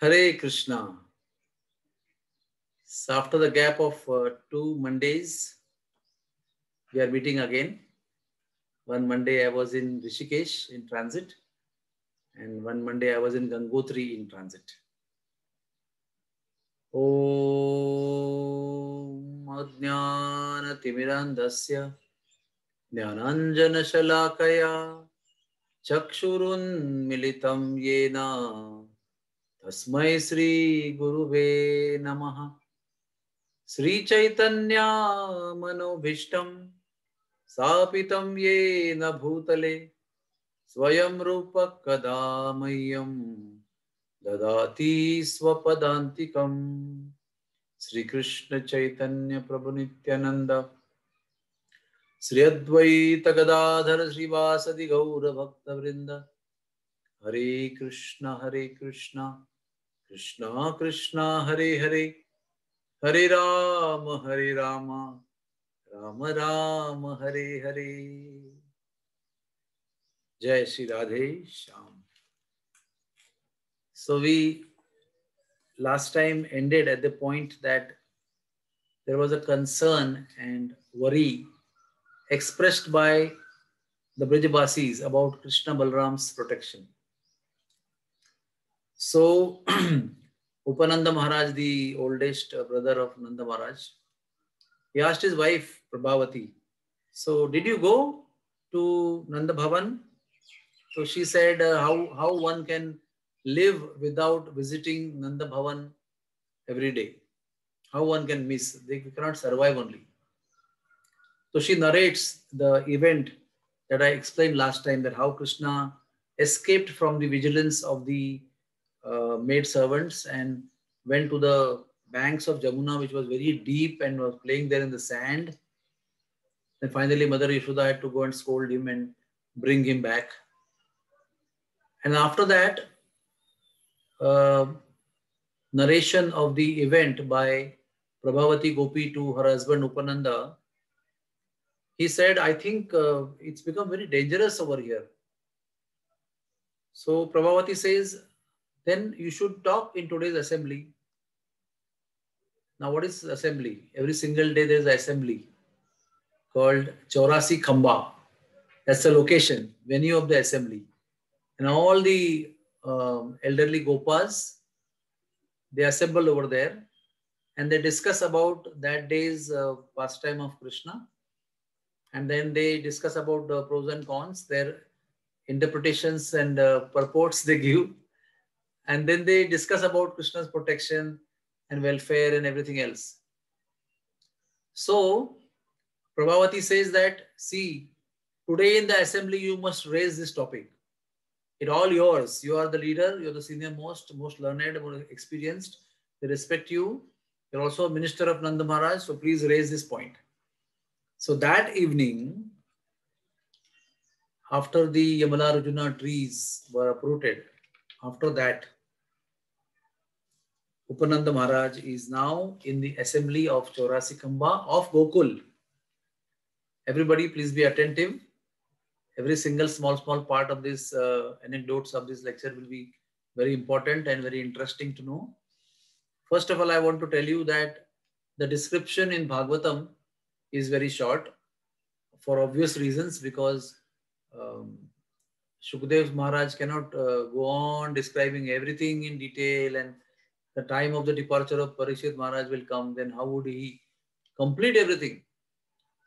Hare Krishna. So after the gap of uh, two Mondays, we are meeting again. One Monday I was in Rishikesh in transit, and one Monday I was in Gangotri in transit. ॐ अज्ञानतिमिरान्धस्य ज्ञानाञ्जनशलाकया चक्षुरुन्मिलितं येन तस्मै श्रीगुरुवे नमः। श्रीचैतन्या मनोभीष्टं स्थापितं येन भूतले, स्वयं रूपः कदा मह्यं ददाति स्वपदान्तिकम् श्रीकृष्णचैतन्यप्रभुनित्यानन्द श्री अद्वैत गदाधर श्रीवासदि गौरभक्तवृन्द। हरे कृष्ण हरे Krishna. Krishna Krishna Hare Hare. Hare Rama Hare Rama. Rama Rama Hare Hare. Jai Sri Radhe Shyam. So we last time ended at the point that there was a concern and worry expressed by the Brijabasis about Krishna Balram's protection. So, Upananda Maharaj, the oldest brother of Nanda Maharaj, he asked his wife, Prabhavati, So, did you go to Nanda Bhavan? So she said, uh, how, how one can live without visiting Nanda Bhavan every day. How one can miss? They cannot survive only. So she narrates the event that I explained last time that how Krishna escaped from the vigilance of the uh, maid servants and went to the banks of Jamuna, which was very deep and was playing there in the sand. And finally, Mother Yashoda had to go and scold him and bring him back. And after that, uh, narration of the event by Prabhavati Gopi to her husband Upananda, he said, I think uh, it's become very dangerous over here. So Prabhavati says, then you should talk in today's assembly. Now, what is assembly? Every single day there is assembly called Chaurasi Khamba. That's the location, venue of the assembly. And all the um, elderly Gopas, they assemble over there and they discuss about that day's uh, pastime of Krishna. And then they discuss about the pros and cons, their interpretations and uh, purports they give. And then they discuss about Krishna's protection and welfare and everything else. So, Prabhavati says that, see, today in the assembly, you must raise this topic it all yours. You are the leader, you're the senior most, most learned, most experienced. They respect you. You're also a minister of Nanda Maharaj, so please raise this point. So that evening, after the Yamala Arjuna trees were uprooted, after that, Upananda Maharaj is now in the assembly of Chaurasi Khamba of Gokul. Everybody, please be attentive every single small small part of this uh, anecdotes of this lecture will be very important and very interesting to know first of all i want to tell you that the description in bhagavatam is very short for obvious reasons because um, Shukdev Maharaj cannot uh, go on describing everything in detail and the time of the departure of Parikshit Maharaj will come, then how would he complete everything?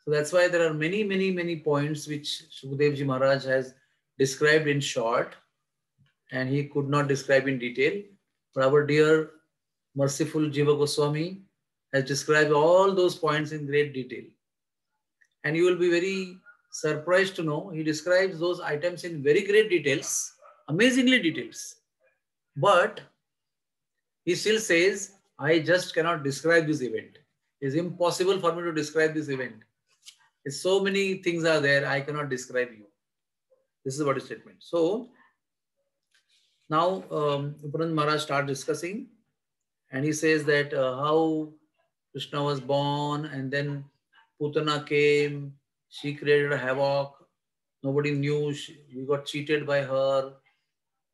So that's why there are many, many, many points which Shukadevji Maharaj has described in short and he could not describe in detail. But our dear merciful Jiva Goswami has described all those points in great detail. And you will be very surprised to know he describes those items in very great details, amazingly details. But he still says, I just cannot describe this event. It's impossible for me to describe this event. So many things are there, I cannot describe you. This is what is statement. So now um, Upanand Maharaj start discussing and he says that uh, how Krishna was born and then Putana came, she created a havoc. Nobody knew, she, we got cheated by her.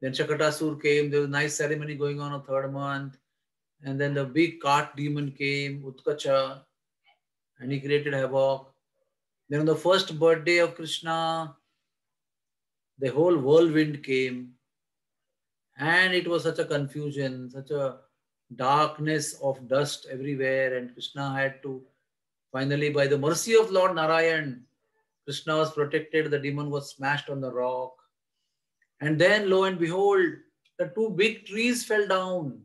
Then Shakatasur came. There was a nice ceremony going on a third month. And then the big cart demon came, Utkacha, and he created havoc. Then on the first birthday of Krishna, the whole whirlwind came. And it was such a confusion, such a darkness of dust everywhere. And Krishna had to finally, by the mercy of Lord Narayan, Krishna was protected, the demon was smashed on the rock. And then, lo and behold, the two big trees fell down.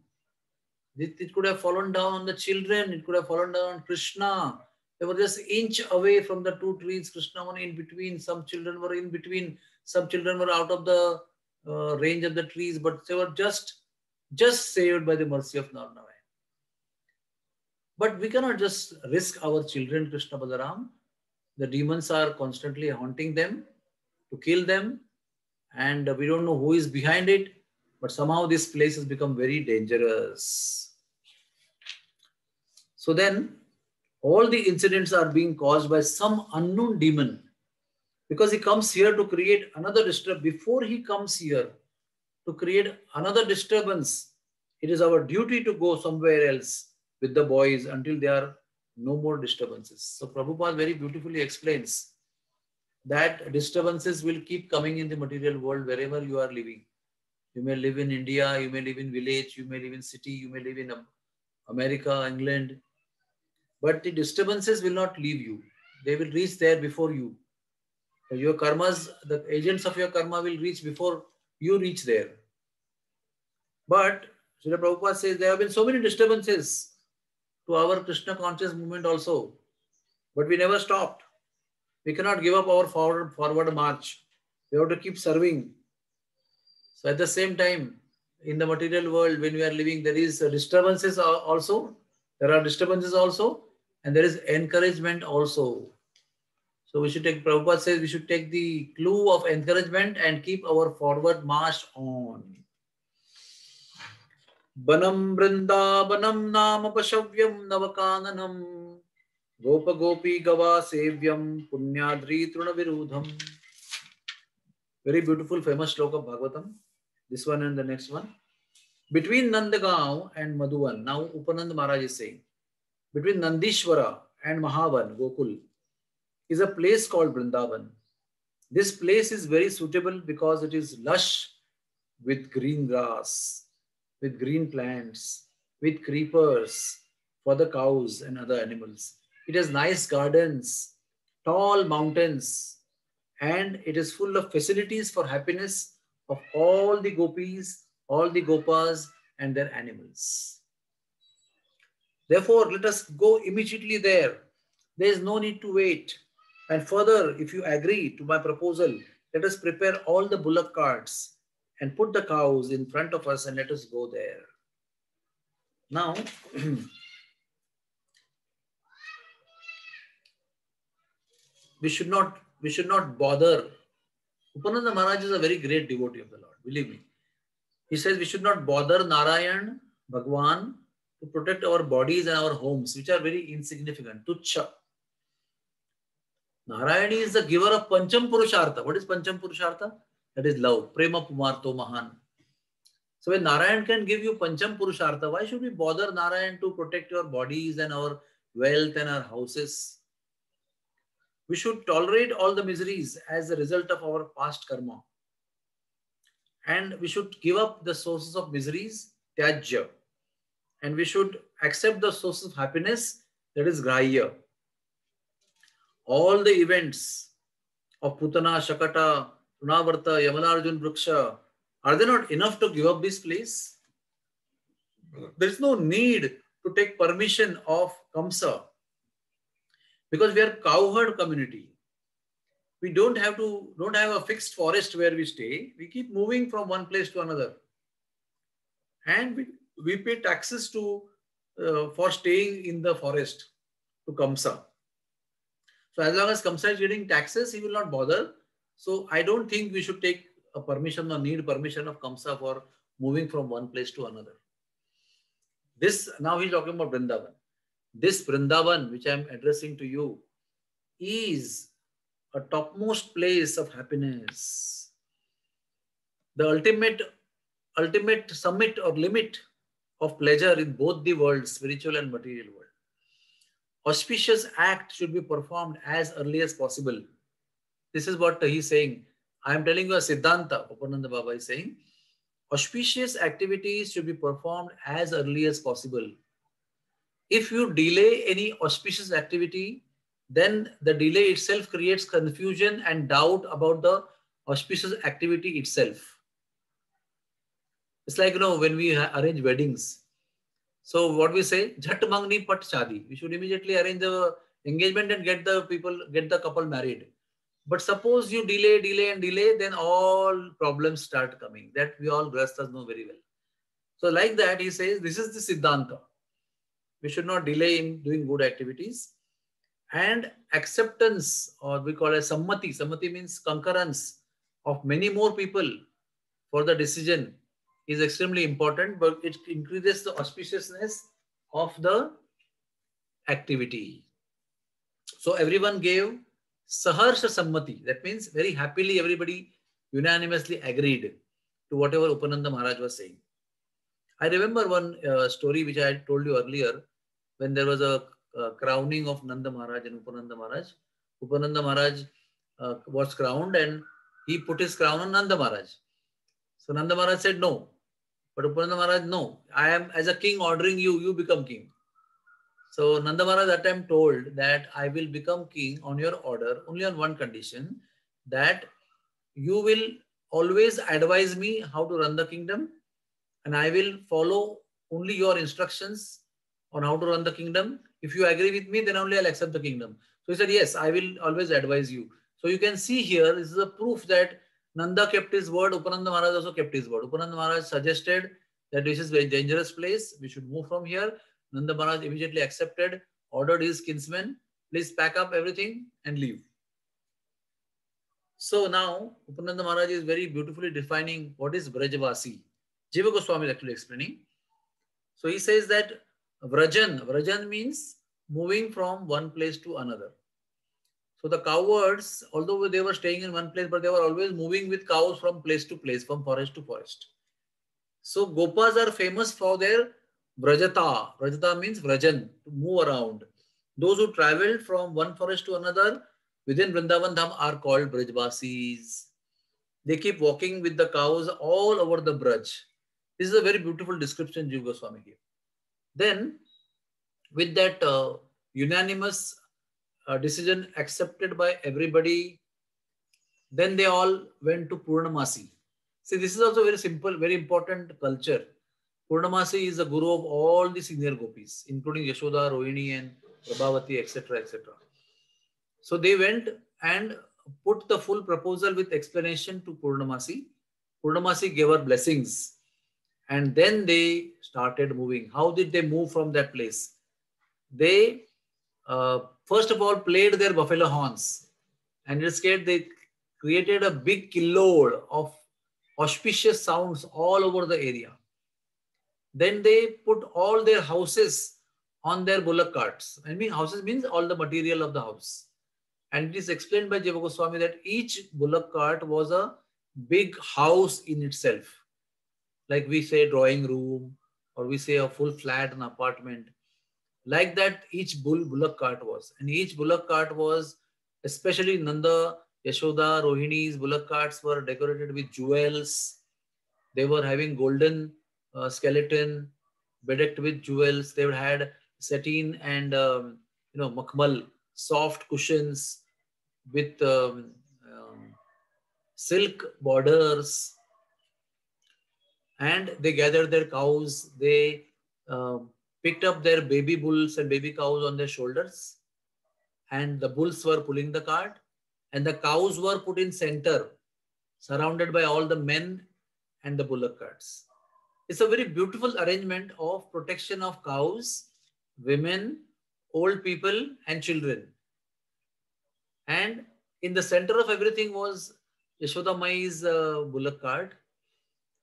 It, it could have fallen down on the children, it could have fallen down on Krishna. They were just inch away from the two trees. Krishna was in between. Some children were in between. Some children were out of the uh, range of the trees, but they were just, just saved by the mercy of Narayan. But we cannot just risk our children, Krishna Balaram. The demons are constantly haunting them to kill them. And we don't know who is behind it. But somehow this place has become very dangerous. So then all the incidents are being caused by some unknown demon because he comes here to create another disturbance. Before he comes here to create another disturbance, it is our duty to go somewhere else with the boys until there are no more disturbances. So Prabhupada very beautifully explains that disturbances will keep coming in the material world wherever you are living. You may live in India, you may live in village, you may live in city, you may live in America, England, but the disturbances will not leave you. They will reach there before you. Your karmas, the agents of your karma will reach before you reach there. But Srila Prabhupada says there have been so many disturbances to our Krishna conscious movement also. But we never stopped. We cannot give up our forward, forward march. We have to keep serving. So at the same time, in the material world, when we are living, there is disturbances also. There are disturbances also and there is encouragement also. So we should take, Prabhupada says we should take the clue of encouragement and keep our forward march on. Banam Vrindavanam Nama Pashavyam Navakananam गोप गोपी गवा सेव्यम पुण्याद्री तृण विरोधम very beautiful famous shloka of Bhagavatam. This one and the next one between Nandgaon and Madhuvan now Upananda Maharaj is between Nandishvara and Mahavan Gokul is a place called Vrindavan this place is very suitable because it is lush with green grass with green plants with creepers for the cows and other animals It has nice gardens, tall mountains, and it is full of facilities for happiness of all the gopis, all the gopas, and their animals. Therefore, let us go immediately there. There is no need to wait. And further, if you agree to my proposal, let us prepare all the bullock carts and put the cows in front of us and let us go there. Now, we should not we should not bother. Upananda Maharaj is a very great devotee of the Lord, believe me. He says we should not bother Narayan, Bhagwan, to protect our bodies and our homes, which are very insignificant. Tucha. Narayani is the giver of Pancham Purushartha. What is Pancham Purushartha? That is love. Prema Pumarto Mahan. So when Narayan can give you Pancham Purushartha, why should we bother Narayan to protect your bodies and our wealth and our houses? We should tolerate all the miseries as a result of our past karma. And we should give up the sources of miseries, tyajya, and we should accept the source of happiness that is grahya. All the events of Putana, Shakata, Trinavarta, Yamalarjun Bruksha, are they not enough to give up this place? There is no need to take permission of Kamsa because we are cowherd community. We don't have to don't have a fixed forest where we stay. We keep moving from one place to another, and we we pay taxes to uh, for staying in the forest to Kamsa. So as long as Kamsa is getting taxes, he will not bother. So I don't think we should take a permission or need permission of Kamsa for moving from one place to another. This now he's talking about Vrindavan. This Vrindavan, which I'm addressing to you, is a topmost place of happiness. The ultimate ultimate summit or limit of pleasure in both the worlds, spiritual and material world. Auspicious act should be performed as early as possible. This is what he's saying. I am telling you a Siddhanta, Upananda Baba is saying. Auspicious activities should be performed as early as possible. If you delay any auspicious activity, then the delay itself creates confusion and doubt about the auspicious activity itself. It's like, you know, when we arrange weddings. So what we say, jhat mangni pat. We should immediately arrange the engagement and get the people, get the couple married. But suppose you delay, delay and delay, then all problems start coming. That we all grastas know very well. So like that, he says, this is the Siddhanta. We should not delay in doing good activities. And acceptance, or we call it sammati. Sammati means concurrence of many more people for the decision is extremely important, but it increases the auspiciousness of the activity. So everyone gave saharsha sammati. That means very happily everybody unanimously agreed to whatever Upananda Maharaj was saying. I remember one uh, story which I had told you earlier when there was a uh, crowning of Nanda Maharaj and Upananda Maharaj. Upananda Maharaj uh, was crowned and he put his crown on Nanda Maharaj. So Nanda Maharaj said no. But Upananda Maharaj, no. I am as a king ordering you, you become king. So Nanda Maharaj that time told that I will become king on your order only on one condition that you will always advise me how to run the kingdom and I will follow only your instructions on how to run the kingdom. If you agree with me, then only I'll accept the kingdom. So he said, yes, I will always advise you. So you can see here, this is a proof that Nanda kept his word, Upananda Maharaj also kept his word. Upananda Maharaj suggested that this is a very dangerous place. We should move from here. Nanda Maharaj immediately accepted, ordered his kinsmen, please pack up everything and leave. So now Upananda Maharaj is very beautifully defining what is Brajavasi. Jiva Goswami is actually explaining. So he says that Vrajan, Vrajan means moving from one place to another. So the cowards, although they were staying in one place, but they were always moving with cows from place to place, from forest to forest. So Gopas are famous for their Vrajata. Vrajata means Vrajan, to move around. Those who traveled from one forest to another within Vrindavan Dham are called Brajvasis. They keep walking with the cows all over the Braj. This is a very beautiful description Jiva Goswami gave. Then, with that uh, unanimous uh, decision accepted by everybody, then they all went to Purnamasi. See, this is also very simple, very important culture. Purnamasi is the guru of all the senior gopis, including Yashoda, Rohini, and Prabhavati, etc., etc. So they went and put the full proposal with explanation to Purnamasi. Purnamasi gave her blessings and then they started moving. How did they move from that place? They uh, first of all played their buffalo horns and instead they created a big killode of auspicious sounds all over the area. Then they put all their houses on their bullock carts. I mean, houses means all the material of the house. And it is explained by Jiva Goswami that each bullock cart was a big house in itself like we say drawing room or we say a full flat an apartment. Like that each bull bullock cart was. And each bullock cart was especially nanda yashoda rohini's bullock carts were decorated with jewels. They were having golden uh, skeleton bedecked with jewels. They had satin and um, you know makmal soft cushions with um, um, silk borders and they gathered their cows. They uh, picked up their baby bulls and baby cows on their shoulders, and the bulls were pulling the cart, and the cows were put in center, surrounded by all the men and the bullock carts. It's a very beautiful arrangement of protection of cows, women, old people, and children. And in the center of everything was Yashoda Mai's uh, bullock cart,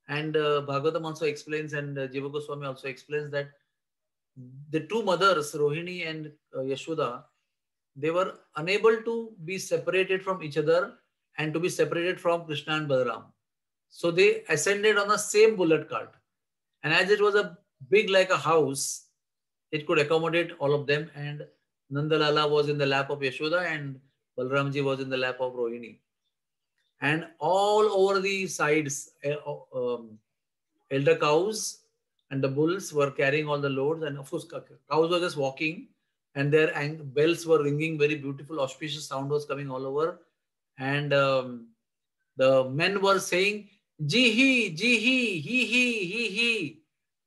and uh, Bhagavatam also explains, and uh, Jiva Goswami also explains that the two mothers, Rohini and uh, Yashoda, they were unable to be separated from each other and to be separated from Krishna and Balaram. So they ascended on the same bullock cart. And as it was a big like a house, it could accommodate all of them. And Nandalala was in the lap of Yashoda and Balramji was in the lap of Rohini. And all over the sides, eh, um, elder cows and the bulls were carrying all the loads. And of course, cows were just walking and their bells were ringing, very beautiful, auspicious sound was coming all over. And um, the men were saying, Jihi, Jihi, he, he, he, he.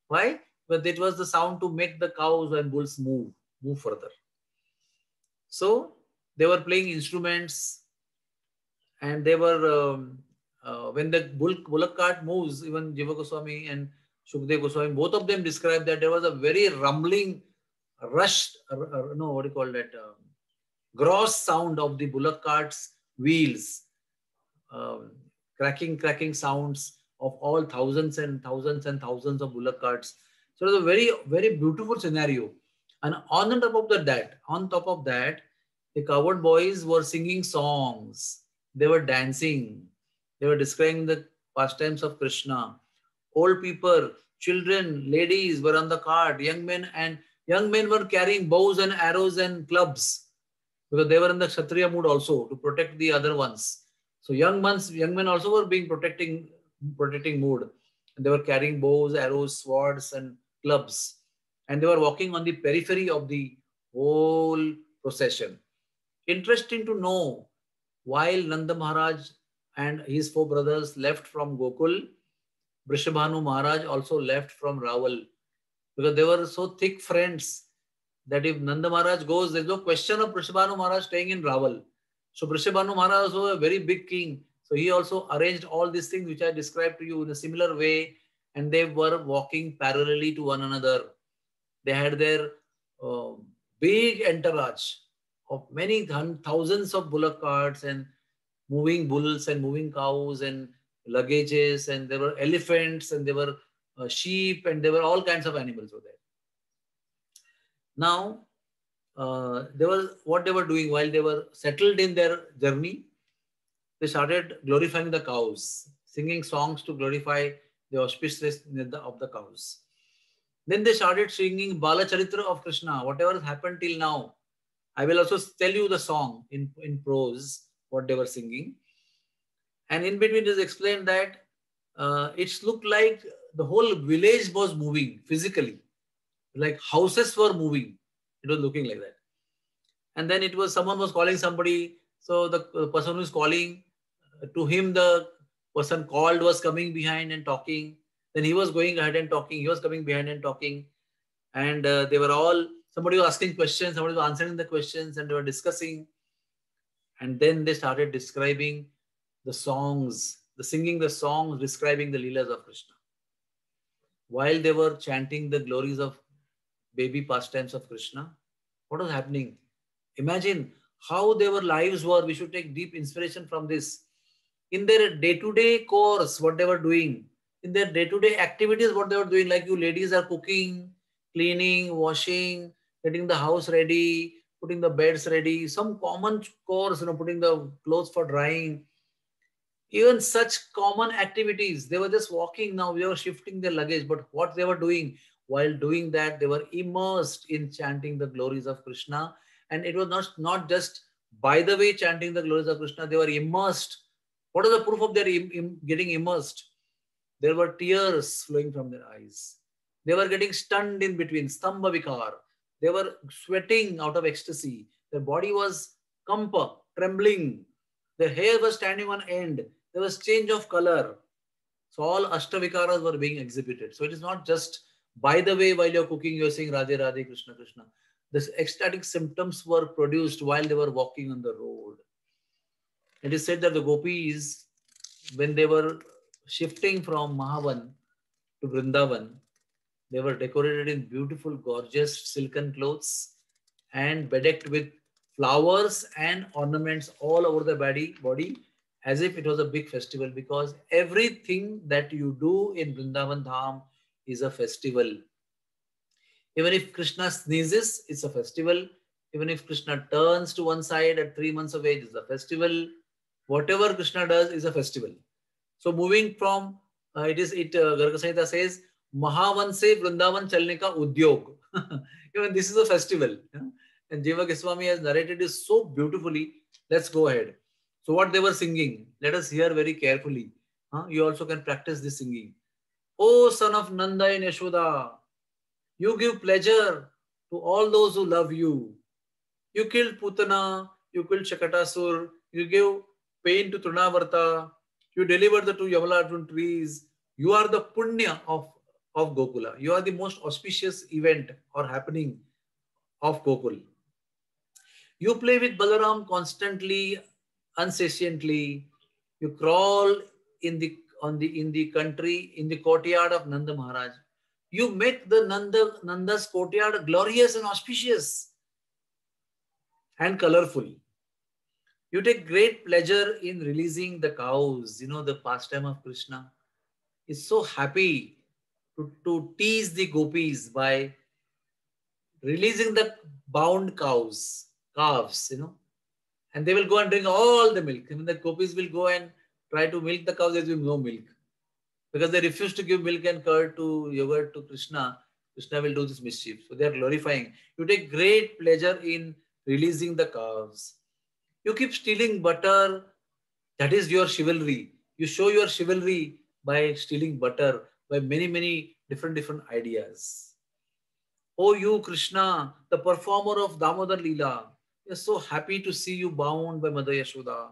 Why? But it was the sound to make the cows and bulls move, move further. So they were playing instruments and they were, um, uh, when the bull, bullock cart moves, even Jiva Goswami and Shukdev Goswami, both of them described that there was a very rumbling, rushed, uh, no, what do you call that? Um, gross sound of the bullock cart's wheels, um, cracking, cracking sounds of all thousands and thousands and thousands of bullock carts. So it was a very, very beautiful scenario. And on top of that, on top of that, the coward boys were singing songs. They were dancing. They were describing the pastimes of Krishna. Old people, children, ladies were on the cart. Young men and young men were carrying bows and arrows and clubs because they were in the Kshatriya mood also to protect the other ones. So young ones, young men also were being protecting, protecting mood. And they were carrying bows, arrows, swords, and clubs. And they were walking on the periphery of the whole procession. Interesting to know, while Nanda Maharaj and his four brothers left from Gokul, Vrishabhanu Maharaj also left from Rawal because they were so thick friends that if Nanda Maharaj goes, there's no question of Vrishabhanu Maharaj staying in Rawal. So Vrishabhanu Maharaj was a very big king. So he also arranged all these things which I described to you in a similar way and they were walking parallelly to one another. They had their uh, big entourage of many thousands of bullock carts and moving bulls and moving cows and luggages and there were elephants and there were uh, sheep and there were all kinds of animals over there. Now, uh, they were what they were doing while they were settled in their journey. They started glorifying the cows, singing songs to glorify the auspiciousness of the cows. Then they started singing Bala Charitra of Krishna, whatever has happened till now. I will also tell you the song in, in prose, what they were singing. And in between, it is explained that uh, it's looked like the whole village was moving physically, like houses were moving. It was looking like that. And then it was someone was calling somebody. So the, the person who is calling, uh, to him, the person called was coming behind and talking. Then he was going ahead and talking. He was coming behind and talking. And uh, they were all, somebody was asking questions, somebody was answering the questions, and they were discussing. And then they started describing the songs, the singing the songs describing the Leelas of Krishna. While they were chanting the glories of baby pastimes of Krishna, what was happening? Imagine how their lives were. We should take deep inspiration from this in their day-to-day course, what they were doing, in their day-to-day activities, what they were doing, like you ladies are cooking, cleaning, washing, getting the house ready, putting the beds ready, some common chores, you know, putting the clothes for drying. Even such common activities, they were just walking now, they were shifting their luggage, but what they were doing, while doing that, they were immersed in chanting the glories of Krishna. And it was not, not just by the way chanting the glories of Krishna, they were immersed what is the proof of their Im Im getting immersed? There were tears flowing from their eyes. They were getting stunned in between, stamba vikar. They were sweating out of ecstasy. Their body was kampa, trembling. Their hair was standing on end. There was change of color. So all ashtavikaras were being exhibited. So it is not just by the way, while you're cooking, you're saying Radhe Radhe Krishna Krishna. The ecstatic symptoms were produced while they were walking on the road. It is said that the gopis, when they were shifting from Mahavan to Vrindavan, they were decorated in beautiful, gorgeous silken clothes and bedecked with flowers and ornaments all over the body, body as if it was a big festival because everything that you do in Vrindavan Dham is a festival. Even if Krishna sneezes, it's a festival. Even if Krishna turns to one side at three months of age, it's a festival whatever Krishna does is a festival. So moving from uh, it is it uh, Garga says Mahavan से वृंदावन चलने का उद्योग। This is a festival Jiva Goswami has narrated is so beautifully let's go ahead so what they singing let us hear very carefully you also can practise this singing O son of Nanda and Yashoda you give pleasure to all those love you you kill Putana you kill Shakatasura you give pain to Trinavarta you deliver the two Yamala trees you are the पुण्य of of Gokula. You are the most auspicious event or happening of Gokul. You play with Balaram constantly, unsatiently. You crawl in the on the in the country, in the courtyard of Nanda Maharaj. You make the Nanda Nanda's courtyard glorious and auspicious and colorful. You take great pleasure in releasing the cows. You know, the pastime of Krishna is so happy to, to tease the gopis by releasing the bound cows, calves, you know, and they will go and drink all the milk. I mean, the gopis will go and try to milk the cows, there will be no milk. Because they refuse to give milk and curd to yogurt to Krishna, Krishna will do this mischief. So they are glorifying. You take great pleasure in releasing the cows. You keep stealing butter. That is your chivalry. You show your chivalry by stealing butter, by many, many different, different ideas. Oh, you, Krishna, the performer of Damodar Leela, we are so happy to see you bound by Mother Yashoda.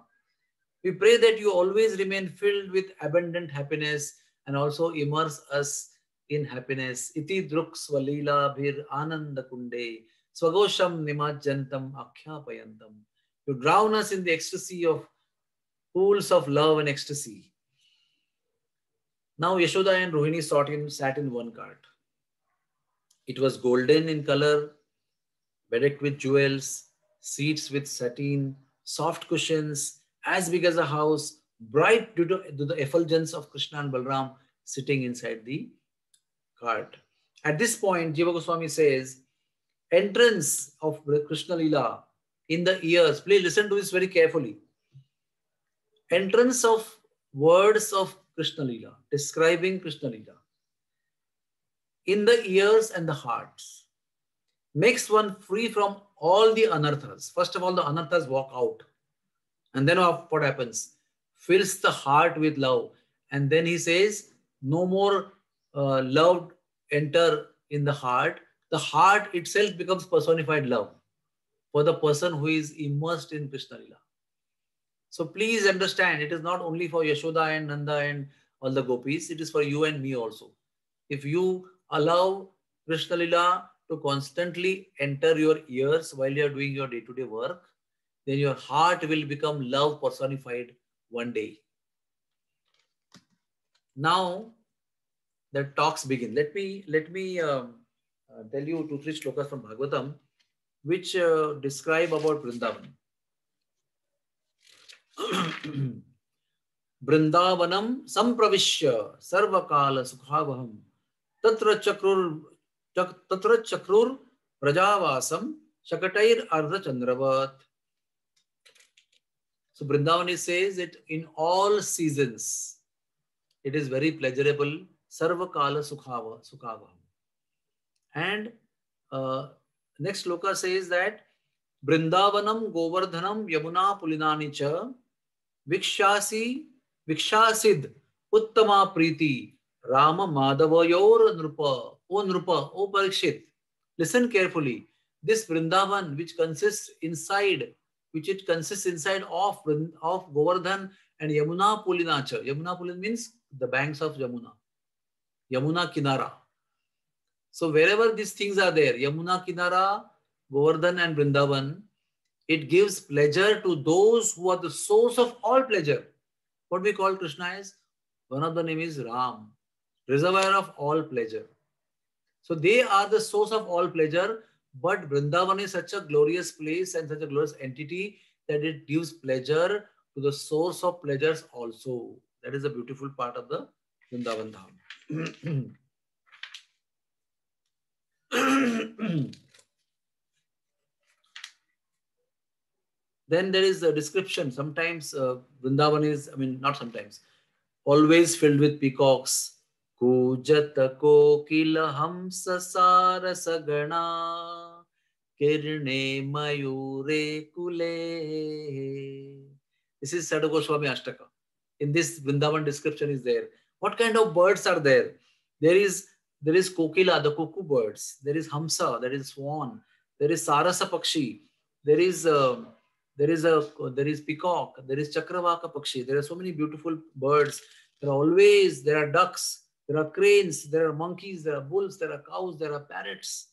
We pray that you always remain filled with abundant happiness and also immerse us in happiness. Iti druk swalila bhir ananda kunde swagosham nimajjantam payantam. You drown us in the ecstasy of pools of love and ecstasy. Now Yashoda and Rohini sat in, sat in one cart. It was golden in color, bedecked with jewels, seats with satin, soft cushions, as big as a house, bright due to, to the effulgence of Krishna and Balram sitting inside the cart. At this point, Jiva Goswami says, entrance of Krishna Lila in the ears. Please listen to this very carefully. Entrance of words of Krishna Lila, describing Krishna Lila in the ears and the hearts makes one free from all the anarthas. First of all, the anarthas walk out. And then what happens? Fills the heart with love. And then he says, no more uh, love enter in the heart. The heart itself becomes personified love for the person who is immersed in Krishna Lila. So please understand, it is not only for Yashoda and Nanda and all the gopis, it is for you and me also. If you allow Krishna Lila to constantly enter your ears while you are doing your day-to-day work, then your heart will become love personified one day. Now the talks begin. Let me let me um, uh, tell you two three shlokas from Bhagavatam which uh, describe about Vrindavan. Vrindavanam sampravishya sarvakala sukhavaham tatra chakrur tatra chakrur prajavasam shakatair ardha chandravat. So Vrindavan says that in all seasons, it is very pleasurable. Sarvakala sukhava, sukhava. And uh, Next sloka says that Brindavanam Govardhanam Yamuna Pulinani cha विक्षासी विक्षासिद उत्तमा प्रीति, राम माधव योर नृप, O नृप, O Parikshit. Listen carefully this Vrindavan which consist in side which it consist in side of of Govardhan and Yamuna पुलिनाच Yamuna pooling means the banks of Yamuna Yamuna किनारा so wherever these things are there Yamuna किनारा Govardhan and Vrindavan it gives pleasure to those who are the source of all pleasure. What we call Krishna is, one of the name is Ram, reservoir of all pleasure. So they are the source of all pleasure, but Vrindavan is such a glorious place and such a glorious entity that it gives pleasure to the source of pleasures also. That is a beautiful part of the Vrindavan Dham. then there is a description. Sometimes uh, Vrindavan is, I mean, not sometimes. always filled with peacocks. Kujat kokila hamsa sarasa gana kirne mayure kule. This is Shad Goswami Ashtaka. In this Vrindavan description is there. What kind of birds are there? There is there is kokila, the cuckoo birds. There is hamsa, there is swan. There is sarasa pakshi. There is uh, there is a there is peacock. There is chakravaka pakshi. There are so many beautiful birds. There are always there are ducks. There are cranes. There are monkeys. There are bulls. There are cows. There are parrots.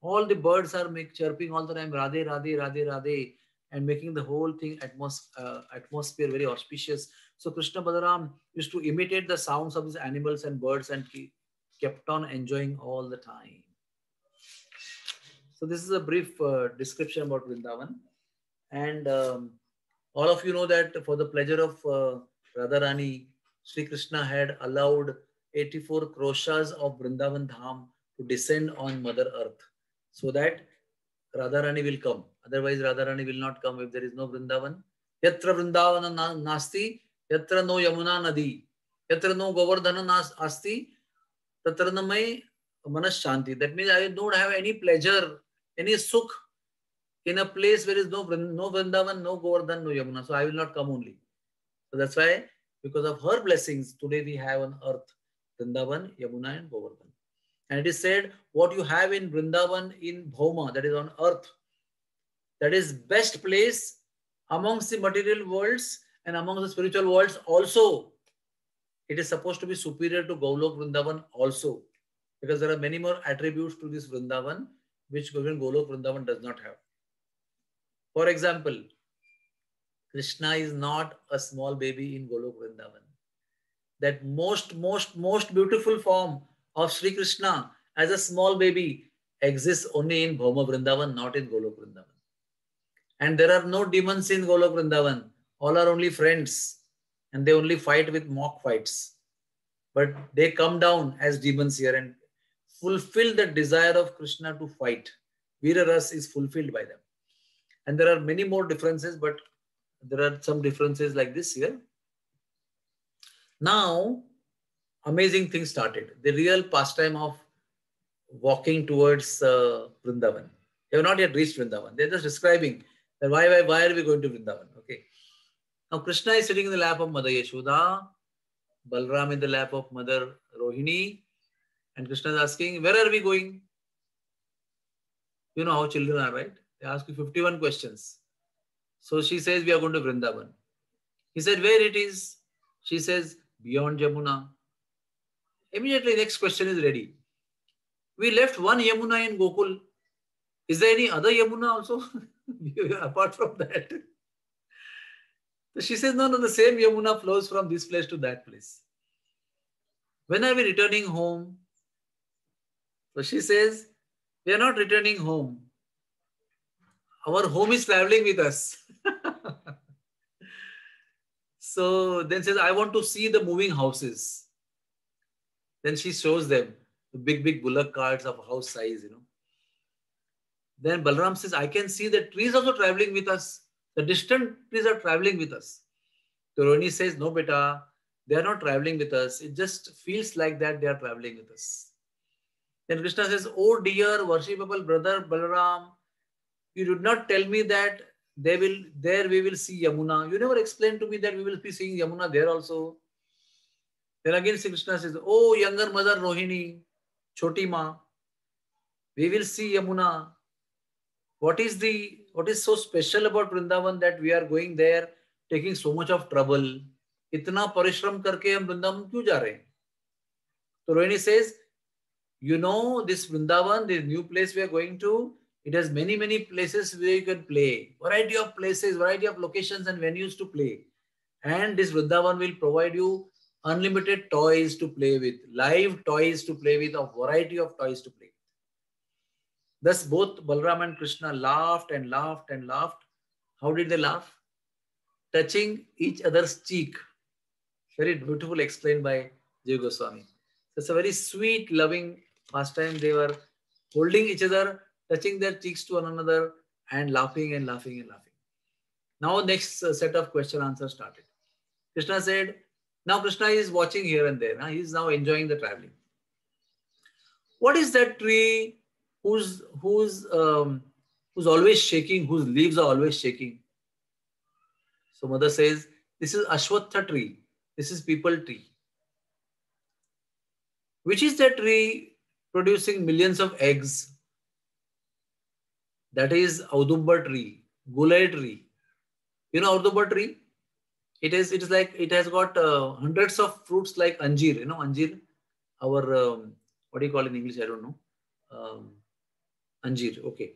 All the birds are make, chirping all the time. Radhe, Radhe, Radhe, Radhe and making the whole thing atmos uh, atmosphere very auspicious. So Krishna Balaram used to imitate the sounds of these animals and birds and keep, kept on enjoying all the time. So this is a brief uh, description about Vrindavan. And um, all of you know that for the pleasure of uh, Radharani, Sri Krishna had allowed 84 kroshas of Vrindavan Dham to descend on Mother Earth so that Radharani will come. Otherwise, Radharani will not come if there is no Vrindavan. Yatra Vrindavana nasti, yatra no Yamuna nadi, yatra no Govardhana asti, tatra namai manas shanti. That means I don't have any pleasure, any sukh in a place where is no, no Vrindavan, no Govardhan, no Yamuna. So I will not come only. So that's why, because of her blessings, today we have on earth Vrindavan, Yamuna and Govardhan. And it is said, what you have in Vrindavan in Bhauma, that is on earth, that is best place amongst the material worlds and among the spiritual worlds also. It is supposed to be superior to Golok Vrindavan also. Because there are many more attributes to this Vrindavan, which Golok Vrindavan does not have. For example, Krishna is not a small baby in Golok Vrindavan. That most, most, most beautiful form of Sri Krishna as a small baby exists only in Bhauma Vrindavan, not in Golok Vrindavan. And there are no demons in Golok Vrindavan. All are only friends. And they only fight with mock fights. But they come down as demons here and fulfill the desire of Krishna to fight. Veera Ras is fulfilled by them. And there are many more differences, but there are some differences like this here. Now, amazing thing started. The real pastime of walking towards uh, Vrindavan. They have not yet reached Vrindavan. They're just describing that why, why, why are we going to Vrindavan? Okay. Now Krishna is sitting in the lap of Mother Yashoda, Balram in the lap of Mother Rohini, and Krishna is asking, where are we going? You know how children are, right? They ask you 51 questions. So she says, we are going to Vrindavan. He said, where it is? She says, beyond Jamuna. Immediately next question is ready. We left one Yamuna in Gokul. Is there any other Yamuna also? apart from that. So she says, no, no, the same Yamuna flows from this place to that place. When are we returning home? So she says, we are not returning home. Our home is traveling with us. so then says, I want to see the moving houses. Then she shows them the big, big bullock carts of house size, you know. Then Balram says, I can see the trees also traveling with us. The distant trees are traveling with us. Rohini says, No, beta, they are not traveling with us. It just feels like that they are traveling with us. Then Krishna says, Oh dear, worshipable brother Balaram, you did not tell me that they will there we will see Yamuna. You never explained to me that we will be seeing Yamuna there also. Then again Sri Krishna says, Oh younger mother Rohini, Choti Ma, we will see Yamuna what is the what is so special about Vrindavan that we are going there taking so much of trouble? इतना परिश्रम करके हम वृंदावन क्यों जा रहे हैं तो Rohini says you know this Vrindavan, this new place we are going to, it has many, many places where you can play. Variety of places, variety of locations and venues to play. And this Vrindavan will provide you unlimited toys to play with, live toys to play with, a variety of toys to play. With. Thus, both Balram and Krishna laughed and laughed and laughed. How did they laugh? Touching each other's cheek. Very beautiful explained by Jiva Goswami. It's a very sweet, loving pastime. They were holding each other, touching their cheeks to one another, and laughing and laughing and laughing. Now, next set of question answer started. Krishna said, Now Krishna is watching here and there. He is now enjoying the traveling. What is that tree whose whose um, who's always shaking, whose leaves are always shaking? So mother says, this is Ashwatha tree. This is peepal tree. Which is that tree producing millions of eggs? That is Audumbar tree, Gulay tree. You know Audumbar tree? It is it is like it has got uh, hundreds of fruits like anjir. You know anjir, our um, what do you call it in English? I don't know. Um, anjir. Okay.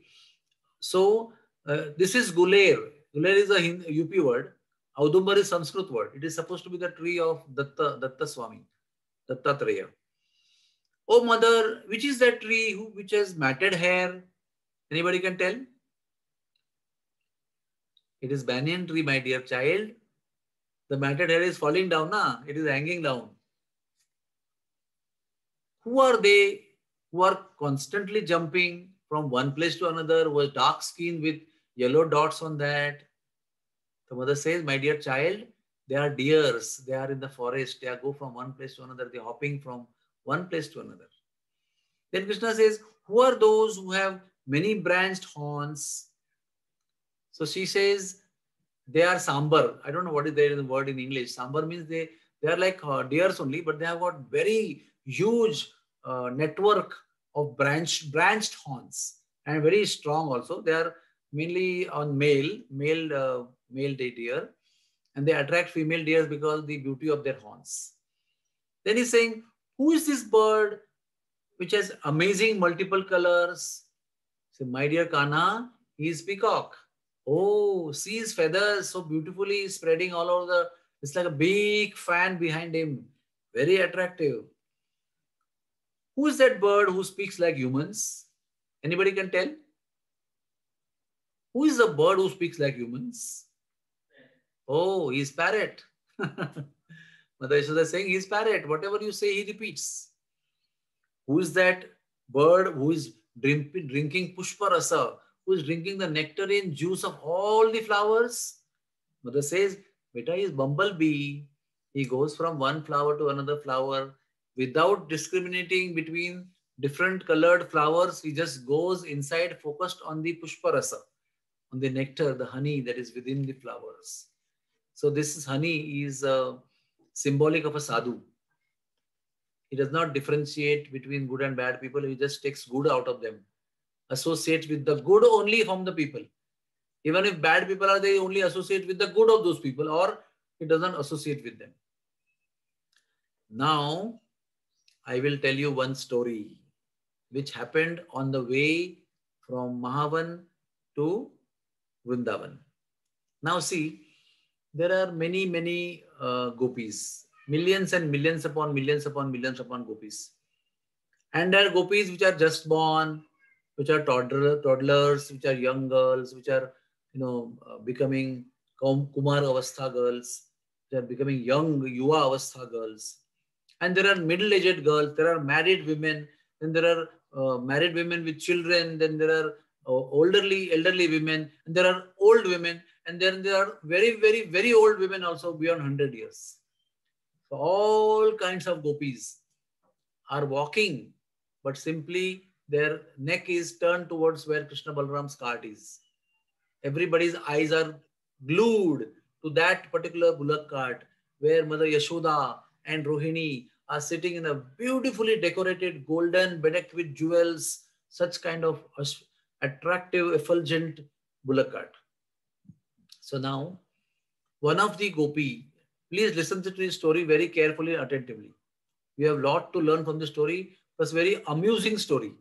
So uh, this is Gulair. Gulair is a Hindi, UP word. Audumbar is Sanskrit word. It is supposed to be the tree of Datta, Datta Swami, Dattatreya. Oh mother, which is that tree who, which has matted hair? Anybody can tell? It is banyan tree, my dear child. The matted hair is falling down, na? It is hanging down. Who are they who are constantly jumping from one place to another, was dark skin with yellow dots on that? The mother says, My dear child, they are deers. They are in the forest. They are go from one place to another. They're hopping from one place to another. Then Krishna says, Who are those who have many branched horns? So she says, They are sambar. I don't know what is there in the word in English. Sambar means they, they are like uh, deers only, but they have got very huge uh, network of branched branched horns and very strong also. They are mainly on male, male uh, male deer and they attract female deers because the beauty of their horns. Then he's saying, who is this bird which has amazing multiple colors? Say, my dear Kana, he is peacock. Oh, see his feathers so beautifully spreading all over the, it's like a big fan behind him. Very attractive. Who is that bird who speaks like humans? Anybody can tell? Who is the bird who speaks like humans? Oh, he's parrot. Mother Yashoda is saying he's parrot. Whatever you say, he repeats. Who is that bird who is drink, drinking Pushparasa. Who is drinking the nectarine juice of all the flowers? Mother says, Beta is bumblebee. He goes from one flower to another flower without discriminating between different colored flowers. He just goes inside focused on the Pushparasa, on the nectar, the honey that is within the flowers. So this is honey is uh, symbolic of a sadhu. He does not differentiate between good and bad people. He just takes good out of them. Associates with the good only from the people. Even if bad people are, they only associate with the good of those people or he doesn't associate with them. Now, I will tell you one story which happened on the way from Mahavan to Vrindavan. Now see, there are many, many uh, gopis, millions and millions upon millions upon millions upon gopis. And there are gopis which are just born, which are toddler, toddlers, which are young girls, which are, you know, uh, becoming Kumar Avastha girls, they are becoming young Yuva Avastha girls. And there are middle-aged girls, there are married women, then there are uh, married women with children, then there are uh, elderly, elderly women, and there are old women, and then there are very, very, very old women also beyond 100 years. So all kinds of gopis are walking, but simply their neck is turned towards where Krishna Balram's cart is. Everybody's eyes are glued to that particular bullock cart where Mother Yashoda and Rohini are sitting in a beautifully decorated golden bedecked with jewels, such kind of attractive, effulgent bullock cart. So now, one of the gopi, please listen to this story very carefully and attentively. We have a lot to learn from the story. It's very amusing story.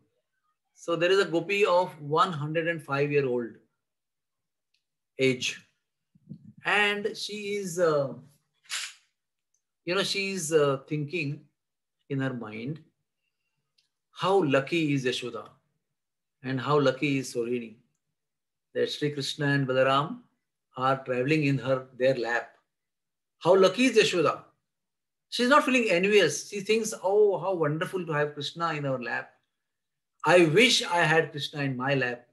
So there is a gopi of 105 year old age. And she is, uh, you know, she is uh, thinking in her mind, how lucky is Yashoda and how lucky is Rohini that Sri Krishna and Balaram are traveling in her their lap. How lucky is Yashoda? She's not feeling envious. She thinks, oh, how wonderful to have Krishna in our lap. I wish I had Krishna in my lap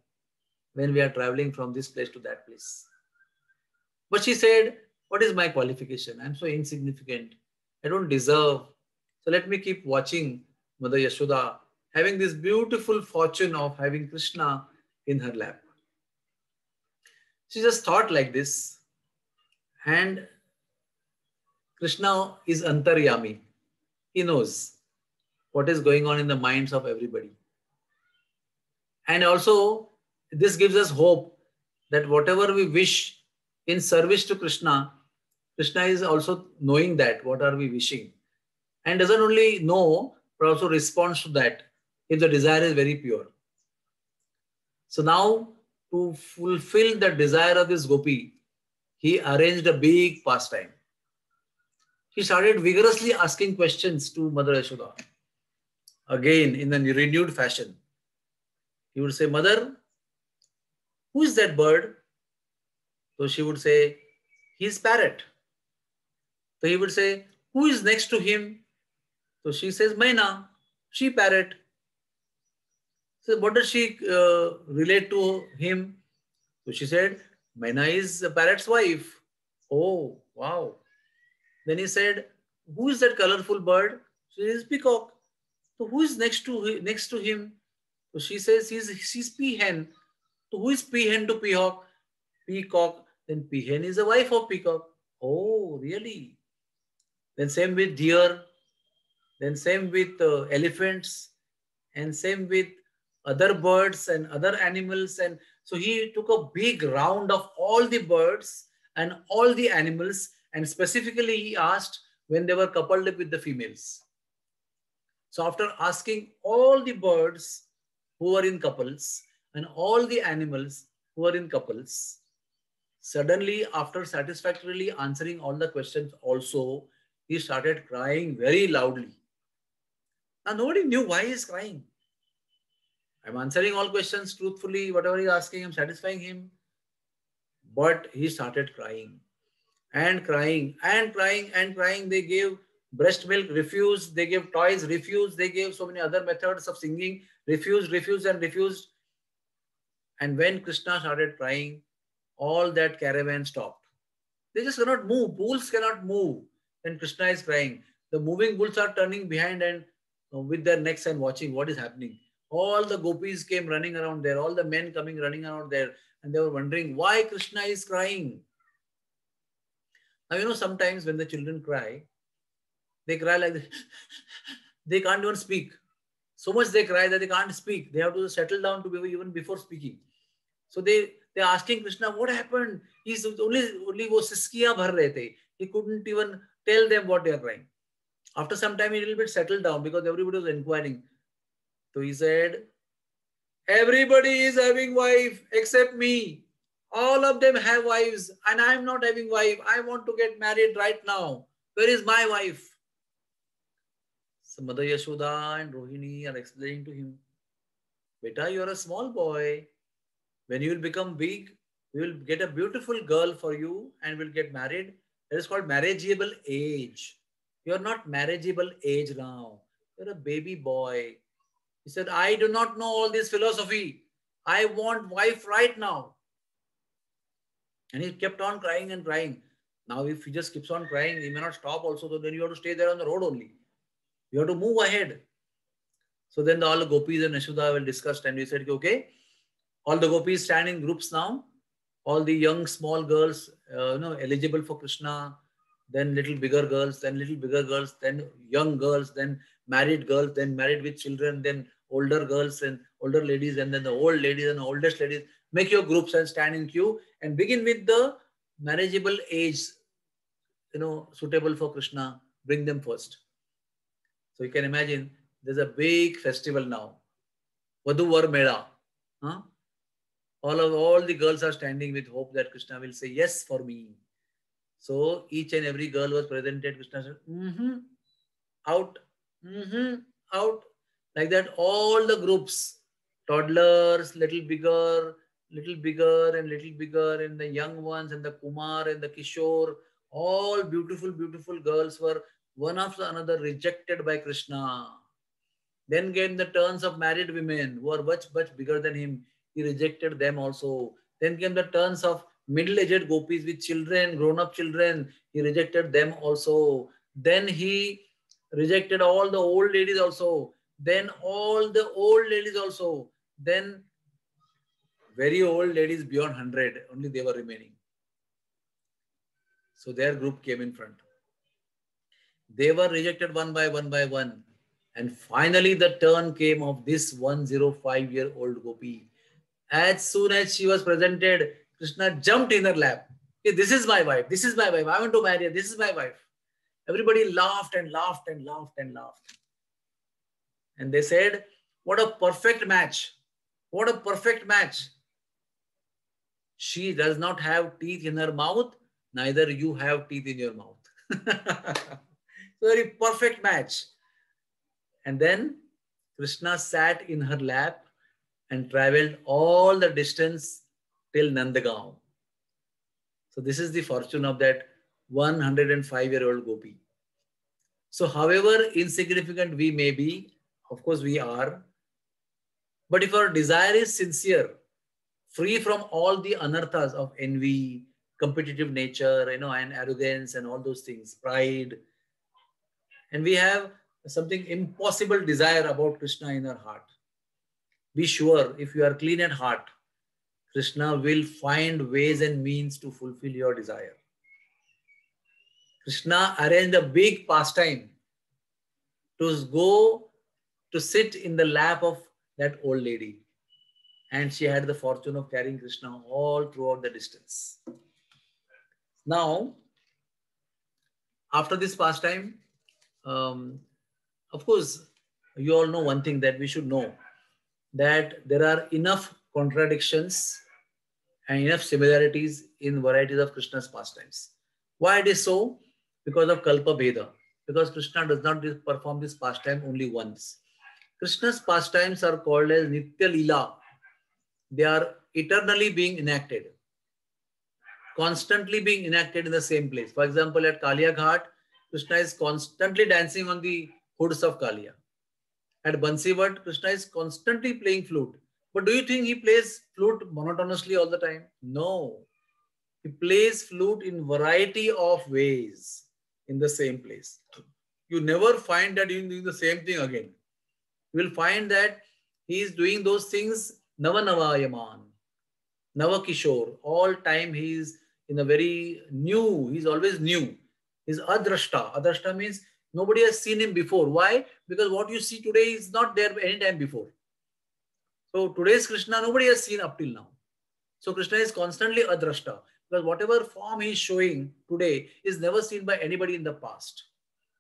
when we are traveling from this place to that place. But she said, what is my qualification? I'm so insignificant. I don't deserve. So let me keep watching Mother Yashoda having this beautiful fortune of having Krishna in her lap. She just thought like this. And Krishna is Antaryami. He knows what is going on in the minds of everybody. And also, this gives us hope that whatever we wish in service to Krishna, Krishna is also knowing that what are we wishing and doesn't only know but also responds to that if the desire is very pure. So now to fulfill the desire of this gopi, he arranged a big pastime. He started vigorously asking questions to Mother Yashoda. Again, in a renewed fashion. He would say, Mother, who is that bird? So she would say, He's parrot. So he would say, Who is next to him? So she says, Maina, she parrot. So what does she uh, relate to him? So she said, Maina is parrot's wife. Oh, wow. Then he said, Who is that colorful bird? She is peacock. So who is next to next to him? So she says he's she's peahen. So who is peahen to peacock? Peacock. Then peahen is the wife of peacock. Oh, really? Then same with deer. Then same with uh, elephants. And same with other birds and other animals. And so he took a big round of all the birds and all the animals. And specifically, he asked when they were coupled with the females. So after asking all the birds who were in couples and all the animals who were in couples, suddenly after satisfactorily answering all the questions also, he started crying very loudly. Now nobody knew why he's crying. I'm answering all questions truthfully, whatever he's asking, I'm satisfying him. But he started crying and crying and crying and crying. They gave breast milk, refused. They gave toys, refused. They gave so many other methods of singing, refused, refused, and refused. And when Krishna started crying, all that caravan stopped. They just cannot move. Bulls cannot move when Krishna is crying. The moving bulls are turning behind and uh, with their necks and watching what is happening. All the gopis came running around there, all the men coming running around there, and they were wondering why Krishna is crying. Now, you know, sometimes when the children cry, they cry like this. they can't even speak. So much they cry that they can't speak. They have to settle down to be even before speaking. So they they're asking Krishna, what happened? He's only only wo siskiya bhar rahe the. He couldn't even tell them what they are crying. After some time, he a little bit settled down because everybody was inquiring. So he said, everybody is having wife except me. All of them have wives and I'm not having wife. I want to get married right now. Where is my wife? So Mother Yashoda and Rohini are explaining to him, Beta, you're a small boy. When you will become big, we will get a beautiful girl for you and we'll get married. That is called marriageable age. You're not marriageable age now. You're a baby boy. He said, I do not know all this philosophy. I want wife right now. And he kept on crying and crying. Now, if he just keeps on crying, he may not stop also. So then you have to stay there on the road only. You have to move ahead. So then the, all the gopis and Yashoda will discuss and we said, okay, all the gopis stand in groups now. All the young small girls, uh, you know, eligible for Krishna, then little bigger girls, then little bigger girls, then young girls, then married girls, then married with children, then older girls and older ladies, and then the old ladies and the oldest ladies. Make your groups and stand in queue and begin with the manageable age, you know, suitable for Krishna. Bring them first. So you can imagine there's a big festival now. Vadhuvar Mela. Huh? All of all the girls are standing with hope that Krishna will say yes for me. So each and every girl was presented. Krishna said, mm-hmm, out, mm-hmm, out. Like that, all the groups, toddlers, little bigger, little bigger and little bigger, and the young ones and the Kumar and the Kishore, all beautiful, beautiful girls were one after another rejected by Krishna. Then came the turns of married women who are much, much bigger than him. He rejected them also. Then came the turns of middle-aged gopis with children, grown-up children. He rejected them also. Then he rejected all the old ladies also. Then all the old ladies also. Then very old ladies beyond 100, only they were remaining. So their group came in front. They were rejected one by one by one. And finally, the turn came of this 105 year old Gopi. As soon as she was presented, Krishna jumped in her lap. Hey, this is my wife. This is my wife. I want to marry her. This is my wife. Everybody laughed and laughed and laughed and laughed. And they said, What a perfect match. What a perfect match. She does not have teeth in her mouth, neither you have teeth in your mouth. Very perfect match. And then Krishna sat in her lap and traveled all the distance till Nandagaon. So this is the fortune of that 105 year old Gopi. So however insignificant we may be, of course we are, but if our desire is sincere, free from all the anarthas of envy, competitive nature, you know, and arrogance and all those things, pride, and we have something impossible desire about Krishna in our heart. Be sure if you are clean at heart, Krishna will find ways and means to fulfill your desire. Krishna arranged a big pastime to go to sit in the lap of that old lady. And she had the fortune of carrying Krishna all throughout the distance. Now, after this pastime, um, of course, you all know one thing that we should know that there are enough contradictions and enough similarities in varieties of Krishna's pastimes. Why it is so? Because of Kalpa Bheda. Because Krishna does not perform this pastime only once. Krishna's pastimes are called as Nitya Lila. They are eternally being enacted, constantly being enacted in the same place. For example, at Kalia Ghat, Krishna is constantly dancing on the hoods of Kalia. At Bansivat, Krishna is constantly playing flute. But do you think he plays flute monotonously all the time? No. He plays flute in variety of ways in the same place. You never find that he's doing the same thing again. You will find that he is doing those things Navanavayaman, Navakishore. All time he is in a very new, he's always new is adrashta. Adrashta means nobody has seen him before. Why? Because what you see today is not there any time before. So today's Krishna, nobody has seen up till now. So Krishna is constantly adrashta because whatever form he is showing today is never seen by anybody in the past.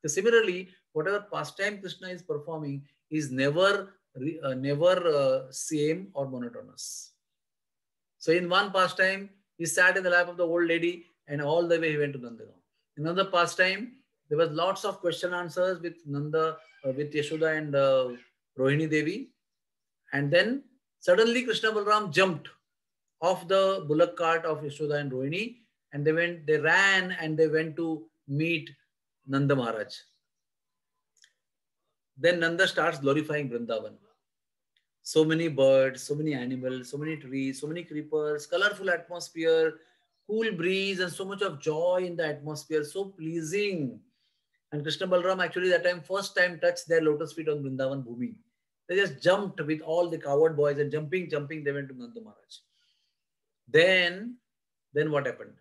So similarly, whatever pastime Krishna is performing is never uh, never uh, same or monotonous. So in one pastime, he sat in the lap of the old lady and all the way he went to Nandagaon. In another pastime, there was lots of question answers with Nanda, uh, with Yashoda and uh, Rohini Devi. And then suddenly Krishna Balram jumped off the bullock cart of Yashoda and Rohini and they went, they ran and they went to meet Nanda Maharaj. Then Nanda starts glorifying Vrindavan. So many birds, so many animals, so many trees, so many creepers, colorful atmosphere, cool breeze and so much of joy in the atmosphere, so pleasing. And Krishna Balram actually that time, first time touched their lotus feet on Vrindavan Bhumi. They just jumped with all the cowherd boys and jumping, jumping, they went to Nanda Maharaj. Then, then what happened?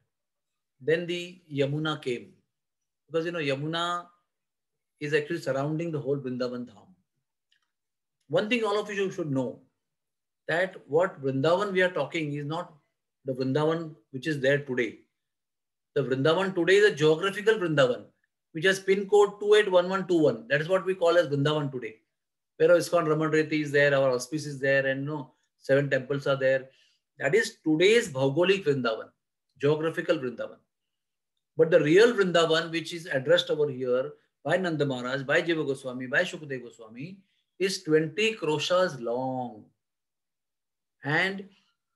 Then the Yamuna came. Because, you know, Yamuna is actually surrounding the whole Vrindavan Dham. One thing all of you should know that what Vrindavan we are talking is not the Vrindavan which is there today. The Vrindavan today is a geographical Vrindavan, which has pin code 281121. That is what we call as Vrindavan today. Where ISKCON Ramanreti is there, our hospice is there, and no seven temples are there. That is today's Bhaugolik Vrindavan, geographical Vrindavan. But the real Vrindavan, which is addressed over here by Nanda Maharaj, by Jiva Goswami, by Shukadeva Goswami, is 20 kroshas long. And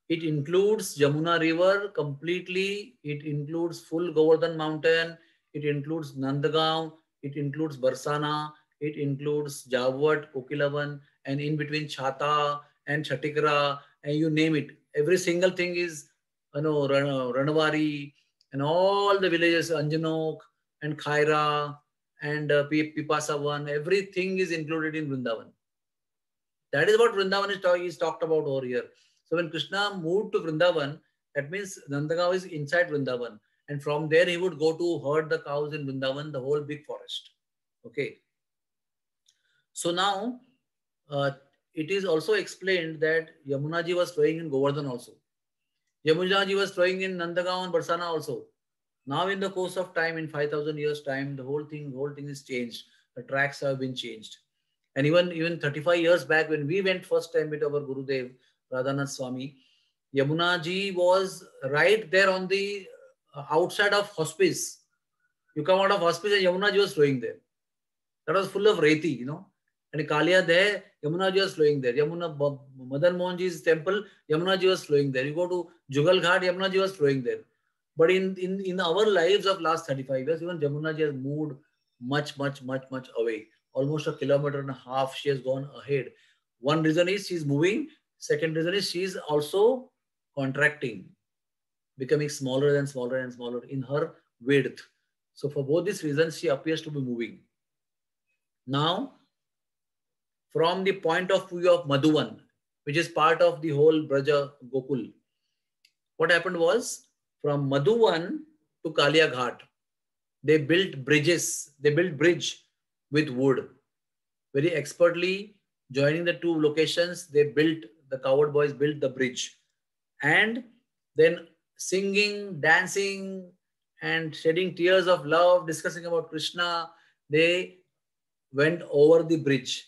it includes Jamuna River completely. It includes full Govardhan Mountain. It includes Nandagaon. It includes Barsana. It includes Javat, Kokilavan, and in between Chhata and Chatikra, and you name it. Every single thing is, you know, Ranavari and all the villages, Anjanok and Khaira and uh, Pipasa Van, everything is included in Vrindavan. That is what Vrindavan is, talk, is talked about over here. So when Krishna moved to Vrindavan, that means Nandagaon is inside Vrindavan. And from there, he would go to herd the cows in Vrindavan, the whole big forest. Okay. So now, uh, it is also explained that Yamunaji was flowing in Govardhan also. Yamunaji was flowing in Nandagaon and Barsana also. Now in the course of time, in 5,000 years time, the whole thing, whole thing is changed. The tracks have been changed. And even, even 35 years back when we went first time with our Gurudev, Radhanath Swami, Yamuna ji was right there on the uh, outside of hospice. You come out of hospice and Yamuna ji was flowing there. That was full of reti, you know. And Kalia there, Yamuna ji was flowing there. Yamuna, Madan Mohan ji's temple, Yamuna ji was flowing there. You go to Jugal Ghat, Yamuna ji was flowing there. But in, in, in our lives of last 35 years, even Jamuna has moved much, much, much, much away. Almost a kilometer and a half, she has gone ahead. One reason is she's moving. Second reason is she's also contracting, becoming smaller and smaller and smaller in her width. So for both these reasons, she appears to be moving. Now, from the point of view of Madhuvan, which is part of the whole Braja Gokul, what happened was from Madhuvan to Kalia Ghat, they built bridges, they built bridge with wood. Very expertly joining the two locations, they built, the cowherd boys built the bridge. And then singing, dancing, and shedding tears of love, discussing about Krishna, they went over the bridge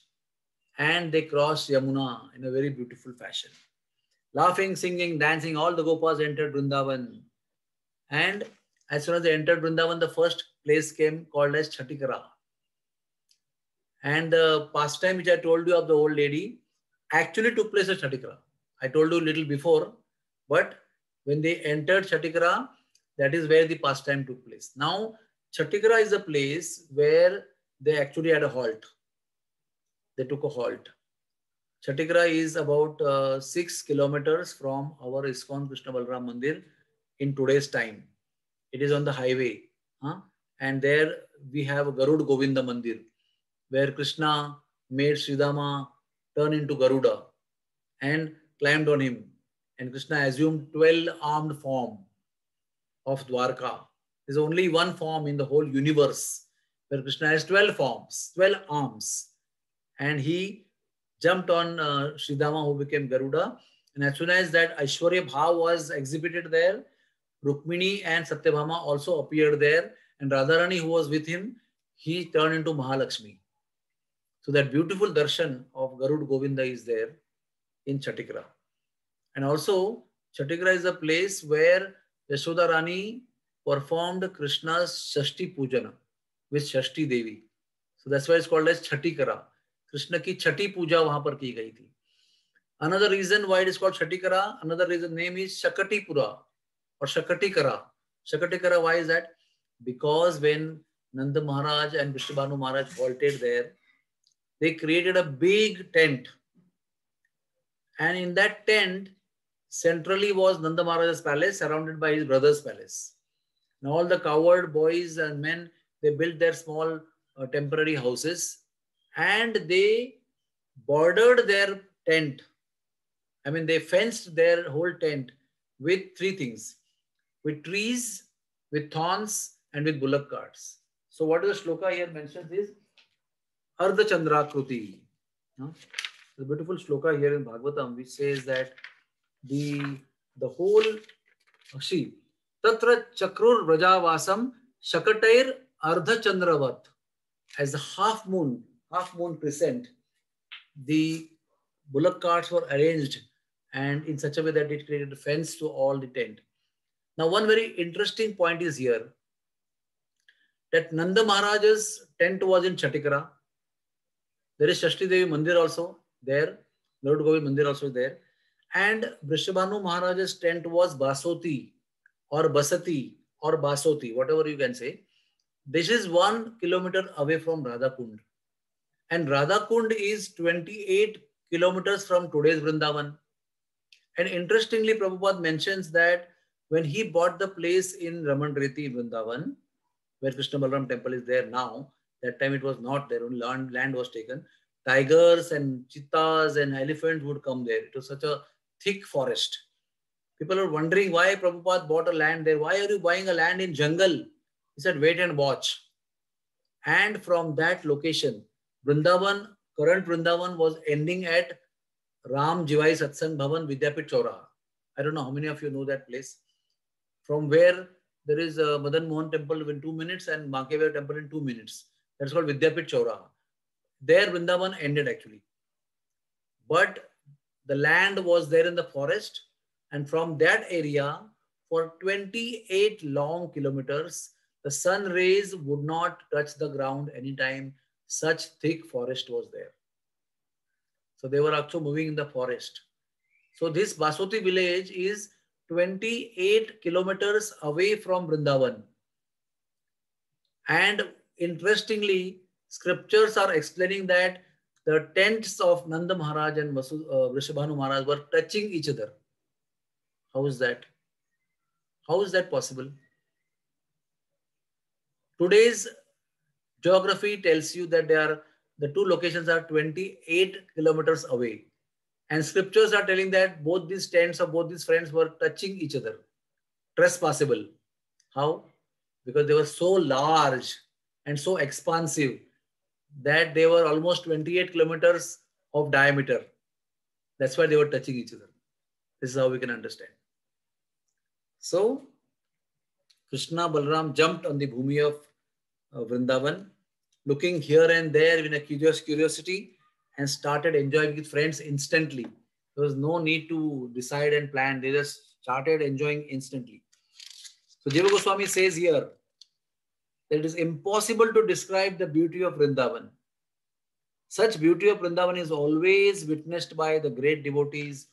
and they crossed Yamuna in a very beautiful fashion. Laughing, singing, dancing, all the Gopas entered Vrindavan. And as soon as they entered Vrindavan, the first place came called as Chatikara. And the pastime which I told you of the old lady actually took place at Chatikara. I told you a little before, but when they entered Chatikara, that is where the pastime took place. Now, Chatikara is a place where they actually had a halt. They took a halt. Chatikara is about uh, six kilometers from our ISKCON Krishna Balram Mandir in today's time. It is on the highway. Huh? And there we have Garud Govinda Mandir, where Krishna made Sridama turn into Garuda and climbed on him. And Krishna assumed 12 armed form of Dwarka. There's only one form in the whole universe where Krishna has 12 forms, 12 arms. And he jumped on uh, Sridama who became Garuda. And as soon as that Aishwarya Bhav was exhibited there, Rukmini and Satyabhama also appeared there. And Radharani, who was with him, he turned into Mahalakshmi. So that beautiful darshan of Garud Govinda is there in Chatikra. And also, Chatikra is a place where Yashoda Rani performed Krishna's Shashti Pujana with Shashti Devi. So that's why it's called as Chatikara. Krishna ki Chati Puja wahan par ki gayi thi. Another reason why it is called Chatikara, another reason name is Shakatipura or Shakatikara. Shakatikara, why is that? Because when Nanda Maharaj and Vrishabhanu Maharaj halted there, they created a big tent. And in that tent, centrally was Nanda Maharaj's palace, surrounded by his brother's palace. Now all the cowherd boys and men, they built their small uh, temporary houses and they bordered their tent. I mean, they fenced their whole tent with three things with trees, with thorns, and with bullock carts. So, what the shloka here mentions is Ardha Chandrakruti. The beautiful shloka here in Bhagavatam, which says that the, the whole, see, Tatra Chakrur Vrajavasam Shakatair Ardha Chandravat, as the half moon, half moon crescent, the bullock carts were arranged and in such a way that it created a fence to all the tent. Now, one very interesting point is here that Nanda Maharaj's tent was in Chatikara. There is Shashti Devi Mandir also there. Lord Govind Mandir also there. And Vrishabhanu Maharaj's tent was Basoti or Basati or Basoti, whatever you can say. This is one kilometer away from Radhakund. And Radhakund is 28 kilometers from today's Vrindavan. And interestingly, Prabhupada mentions that when he bought the place in Raman Reti Vrindavan, where Krishna Balaram temple is there now, That time it was not there, only land, land was taken. Tigers and cheetahs and elephants would come there. It was such a thick forest. People are wondering why Prabhupada bought a land there. Why are you buying a land in jungle? He said, wait and watch. And from that location, Vrindavan, current Vrindavan was ending at Ram Jivai Satsang Bhavan Vidyapit Chauraha. I don't know how many of you know that place. From where there is a Madan Mohan temple in two minutes and Bankewar temple in two minutes. That's called Vidyapit Chauraha. There Vrindavan ended actually. But the land was there in the forest and from that area for 28 long kilometers, the sun rays would not touch the ground anytime such thick forest was there. So they were also moving in the forest. So this Basoti village is 28 kilometers away from Vrindavan. And interestingly, scriptures are explaining that the tents of Nanda Maharaj and Vasu, uh, Vrishabhanu Maharaj were touching each other. How is that? How is that possible? Today's geography tells you that they are the two locations are 28 kilometers away. And scriptures are telling that both these tents of both these friends were touching each other. Trespassable. How? Because they were so large and so expansive that they were almost 28 kilometers of diameter. That's why they were touching each other. This is how we can understand. So, Krishna Balram jumped on the bhumi of uh, Vrindavan, looking here and there in a curious curiosity and started enjoying with friends instantly. There was no need to decide and plan. They just started enjoying instantly. So Jiva Goswami says here that it is impossible to describe the beauty of Vrindavan. Such beauty of Vrindavan is always witnessed by the great devotees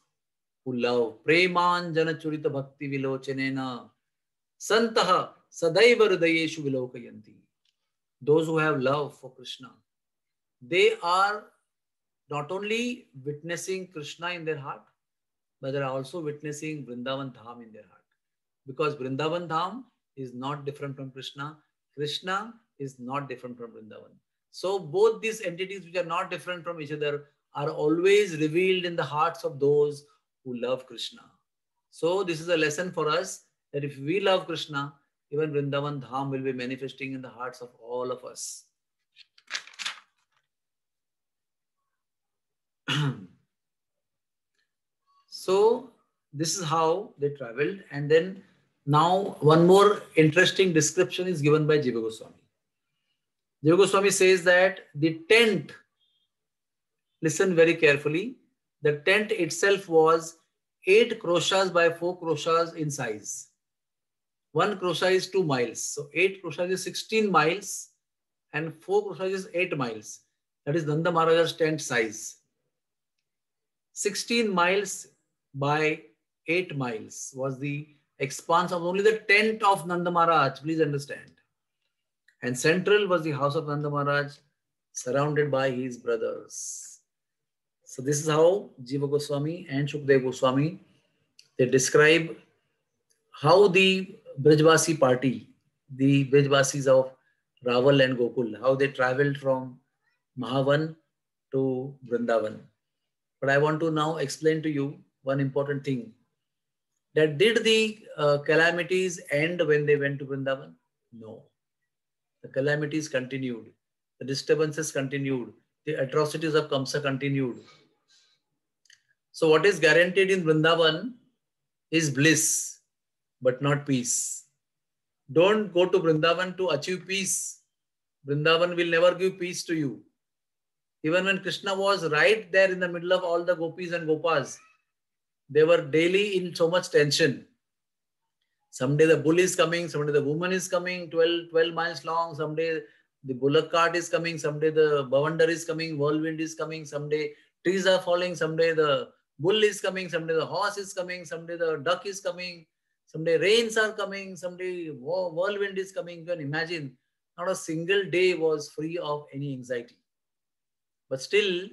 who love. Preman jana churita bhakti vilochanena santaha sadaiva hridayeshu vilokayanti. Those who have love for Krishna, they are not only witnessing Krishna in their heart, but they're also witnessing Vrindavan Dham in their heart. Because Vrindavan Dham is not different from Krishna. Krishna is not different from Vrindavan. So both these entities which are not different from each other are always revealed in the hearts of those who love Krishna. So this is a lesson for us that if we love Krishna, even Vrindavan Dham will be manifesting in the hearts of all of us. so this is how they traveled and then now one more interesting description is given by Jiva Goswami. Jiva Goswami says that the tent, listen very carefully, the tent itself was 8 kroshas by 4 kroshas in size. One krosha is 2 miles. So 8 kroshas is 16 miles and 4 kroshas is 8 miles. That is Nanda Maharaja's tent size. 16 miles by 8 miles was the expanse of only the tent of Nanda Maharaj. Please understand. And central was the house of Nanda Maharaj, surrounded by his brothers. So this is how Jiva Goswami and Shukdev Goswami they describe how the Brajvasi party, the Brajvasis of Raval and Gokul, how they traveled from Mahavan to Vrindavan. But I want to now explain to you one important thing. That did the uh, calamities end when they went to Vrindavan? No. The calamities continued. The disturbances continued. The atrocities of Kamsa continued. So what is guaranteed in Vrindavan is bliss, but not peace. Don't go to Vrindavan to achieve peace. Vrindavan will never give peace to you. Even when Krishna was right there in the middle of all the gopis and gopas, they were daily in so much tension. Someday the bull is coming, someday the woman is coming, 12, 12 miles long, someday the bullock cart is coming, someday the bavander is coming, whirlwind is coming, someday trees are falling, someday the bull is coming, someday the horse is coming, someday the duck is coming, someday rains are coming, someday whirlwind is coming. You can imagine, not a single day was free of any anxiety. But still,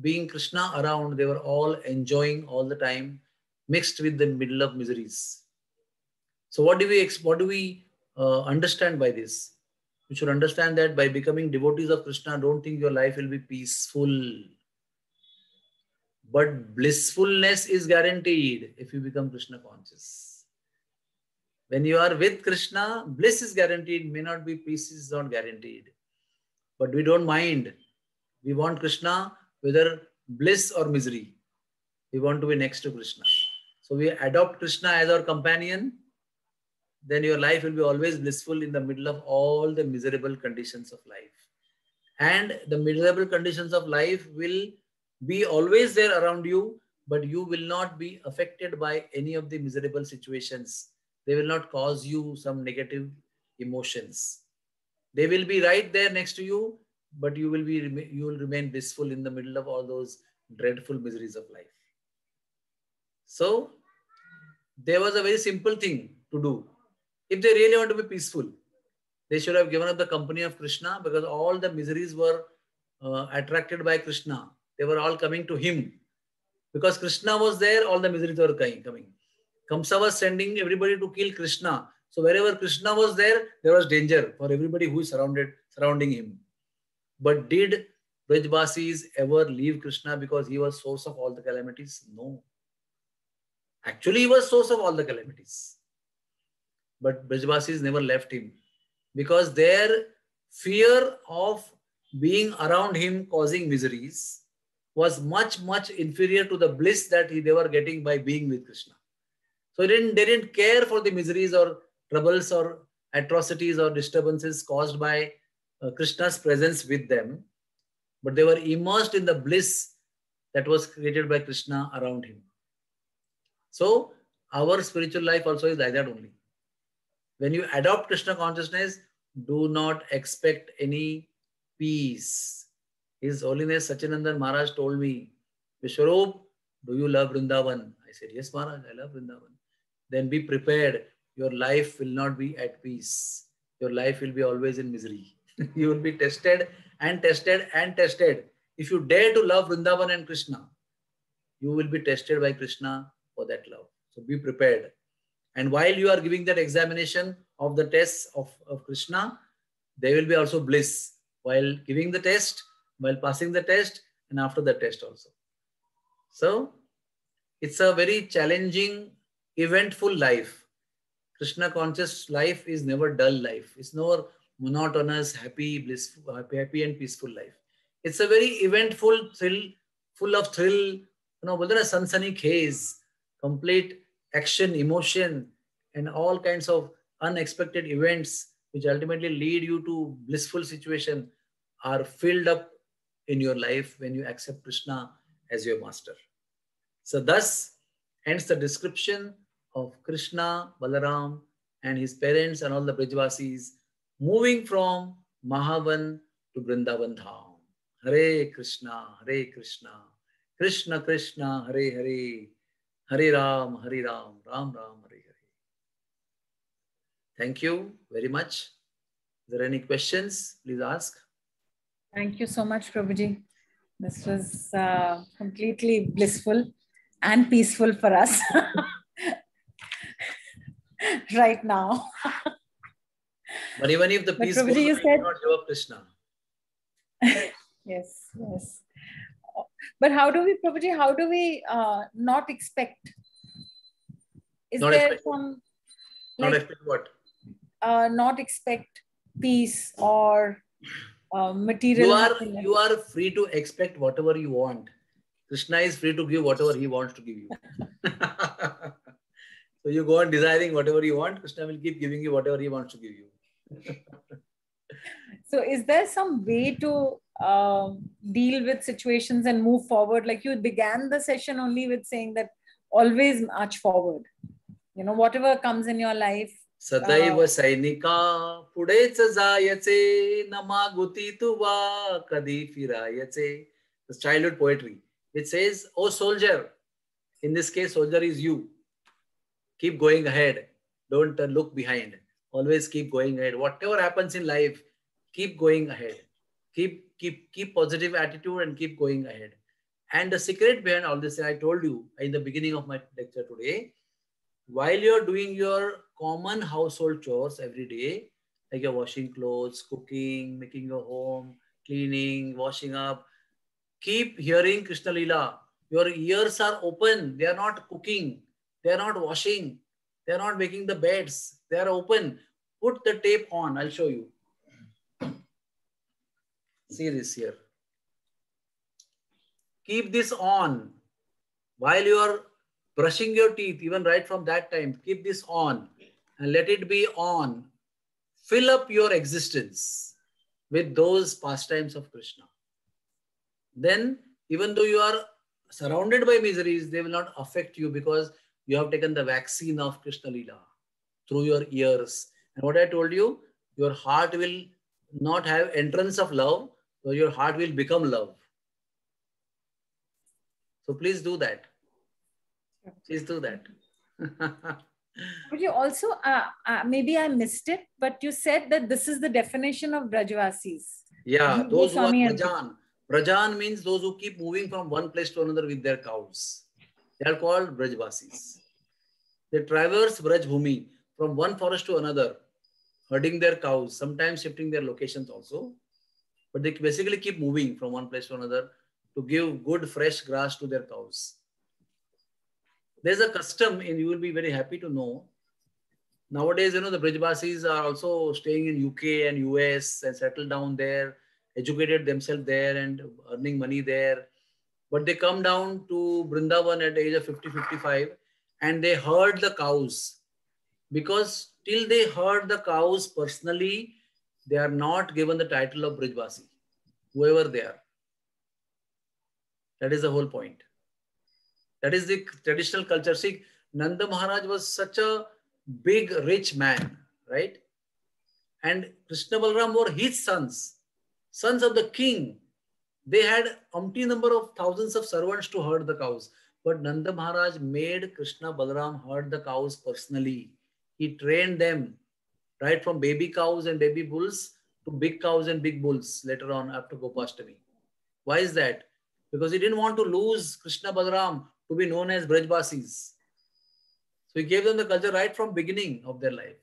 being Krishna around, they were all enjoying all the time, mixed with the middle of miseries. So what do we what do we uh, understand by this? You should understand that by becoming devotees of Krishna, don't think your life will be peaceful. But blissfulness is guaranteed if you become Krishna conscious. When you are with Krishna, bliss is guaranteed, may not be peace is not guaranteed. But we don't mind. We want Krishna, whether bliss or misery. We want to be next to Krishna. So we adopt Krishna as our companion, then your life will be always blissful in the middle of all the miserable conditions of life. And the miserable conditions of life will be always there around you, but you will not be affected by any of the miserable situations. They will not cause you some negative emotions. They will be right there next to you, but you will be you will remain blissful in the middle of all those dreadful miseries of life. So there was a very simple thing to do. If they really want to be peaceful, they should have given up the company of Krishna because all the miseries were uh, attracted by Krishna. They were all coming to him. Because Krishna was there, all the miseries were coming. Kamsa was sending everybody to kill Krishna. So wherever Krishna was there, there was danger for everybody who is surrounded surrounding him. But did Brajvasis ever leave Krishna because he was source of all the calamities? No. Actually, he was source of all the calamities. But Brajvasis never left him because their fear of being around him causing miseries was much, much inferior to the bliss that they were getting by being with Krishna. So they didn't, they didn't care for the miseries or troubles or atrocities or disturbances caused by uh, Krishna's presence with them, but they were immersed in the bliss that was created by Krishna around him. So our spiritual life also is like that only. When you adopt Krishna consciousness, do not expect any peace. His Holiness Sachinandan Maharaj told me, Vishwarup, do you love Vrindavan? I said, Yes, Maharaj, I love Vrindavan. Then be prepared. Your life will not be at peace. Your life will be always in misery. you will be tested and tested and tested. If you dare to love Vrindavan and Krishna, you will be tested by Krishna for that love. So be prepared. And while you are giving that examination of the tests of, of Krishna, there will be also bliss while giving the test, while passing the test, and after the test also. So it's a very challenging, eventful life. Krishna conscious life is never dull life. It's never monotonous, happy, blissful, happy, and peaceful life. It's a very eventful, thrill, full of thrill, you know, sunssunny haze, complete action, emotion, and all kinds of unexpected events which ultimately lead you to blissful situation are filled up in your life when you accept Krishna as your master. So thus ends the description of Krishna, Balaram, and his parents and all the Brajvasis moving from Mahavan to Vrindavan Dham. Hare Krishna, Hare Krishna, Krishna Krishna, Hare Hare, Hare Ram, Hare Ram, Ram Ram, Hare Hare. Thank you very much. Is there any questions? Please ask. Thank you so much, Prabhuji. This was uh, completely blissful and peaceful for us right now. but even if the peace goes, you said... not give up Krishna. yes, yes. But how do we Prabhuji, how do we uh, not expect? Is not there expect, some like, not expect what? uh, not expect peace or uh, material you are happiness. you are free to expect whatever you want. Krishna is free to give whatever he wants to give you. So you go on desiring whatever you want krishna will keep giving you whatever he wants to give you so is there some way to um, deal with situations and move forward like you began the session only with saying that always march forward you know whatever comes in your life सदैव सैनिका पुढेच जायचे न मागुती तुवा कधी फिरायचे childhood poetry it says oh soldier in this case soldier is you keep going ahead don't look behind always keep going ahead whatever happens in life keep going ahead keep keep keep positive attitude and keep going ahead. And the secret behind all this, I told you in the beginning of my lecture today, while you're doing your common household chores every day, like you're washing clothes, cooking, making your home, cleaning, washing up. Keep hearing Krishna Lila. Your ears are open. They are not cooking. They are not washing. They are not making the beds. They are open. Put the tape on. I'll show you. See this here. Keep this on while you are brushing your teeth, even right from that time. Keep this on and let it be on. Fill up your existence with those pastimes of Krishna. Then, even though you are surrounded by miseries, they will not affect you because you have taken the vaccine of Krishna Lila through your ears. And what I told you, your heart will not have entrance of love, so your heart will become love. So please do that. Please do that. but you also, uh, uh, maybe I missed it, but you said that this is the definition of Brajvasis. Yeah, those who are Brajan. Brajan means those who keep moving from one place to another with their cows. They are called Brajvasis. They traverse Brajbhumi from one forest to another, herding their cows, sometimes shifting their locations also. But they basically keep moving from one place to another to give good fresh grass to their cows. There's a custom, and you will be very happy to know. Nowadays, you know, the Brijbasis are also staying in UK and US and settled down there, educated themselves there and earning money there. But they come down to Brindavan at the age of 50, 55 and they herd the cows because till they herd the cows personally, they are not given the title of Brijbasi, whoever they are. That is the whole point. That is the traditional culture. See, Nanda Maharaj was such a big, rich man, right? And Krishna Balram were his sons, sons of the king. They had umpty number of thousands of servants to herd the cows. But Nanda Maharaj made Krishna Balram herd the cows personally. He trained them right from baby cows and baby bulls to big cows and big bulls later on after Gopashtami. Why is that? Because he didn't want to lose Krishna Balram to be known as Brajbasis. So he gave them the culture right from beginning of their life.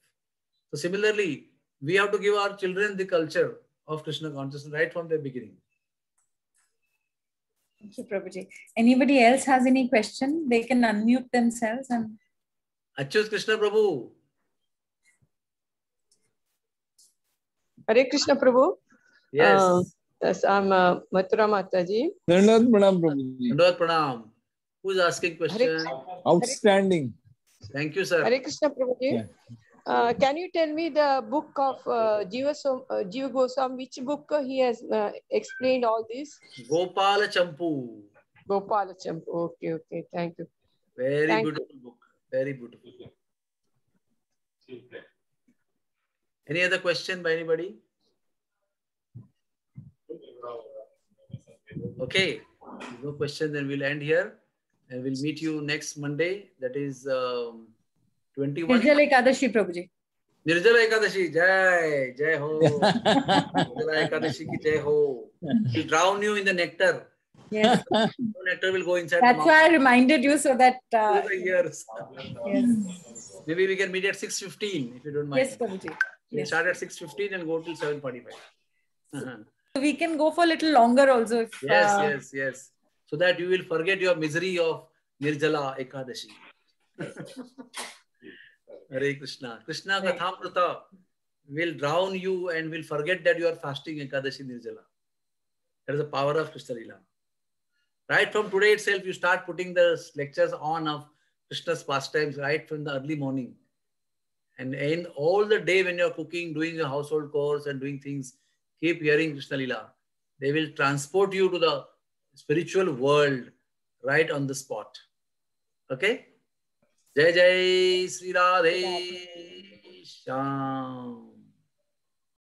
So similarly, we have to give our children the culture of Krishna consciousness right from the beginning. Thank you, Prabhuji. Anybody else has any question? They can unmute themselves and. Achyut Krishna Prabhu. Hare Krishna Prabhu. Yes. Uh, yes, I'm uh, Mathura Mataji. Dandavat Pranam Prabhuji. Dandavat Pranam. Who's asking question? Outstanding. Thank you, sir. Hare Krishna Prabhuji. Yeah. Uh, can you tell me the book of uh, Jiva, uh, Jiva Goswami, which book he has uh, explained all this? Gopala Champu. Gopala Champu. Okay, okay. Thank you. Very Thank beautiful you. book. Very beautiful. Any other question by anybody? Okay. No question, then we'll end here. And we'll meet you next Monday. That is um, 21. Nirjala Ekadashi, Prabhuji. Nirjala Ekadashi, Jai, Jai Ho. Nirjala Ekadashi ki Jai Ho. We'll drown you in the nectar. Yes. nectar will go inside That's why I reminded you so that... Uh, years. Yes. Maybe we can meet at 6.15 if you don't mind. Yes, Prabhuji. We yes. start at 6.15 and go till 7.45. Uh-huh. we can go for a little longer also. If, yes, uh, yes, yes. So that you will forget your misery of Nirjala Ekadashi. Hare Krishna. Krishna Kathamrita will drown you and will forget that you are fasting Ekadashi Nirjala. That is the power of Krishna Lila. Right from today itself, you start putting the lectures on of Krishna's pastimes right from the early morning. And in all the day when you're cooking, doing your household chores and doing things, keep hearing Krishna Lila. They will transport you to the spiritual world right on the spot. Okay? Jai Jai Sri Radhe Shyam.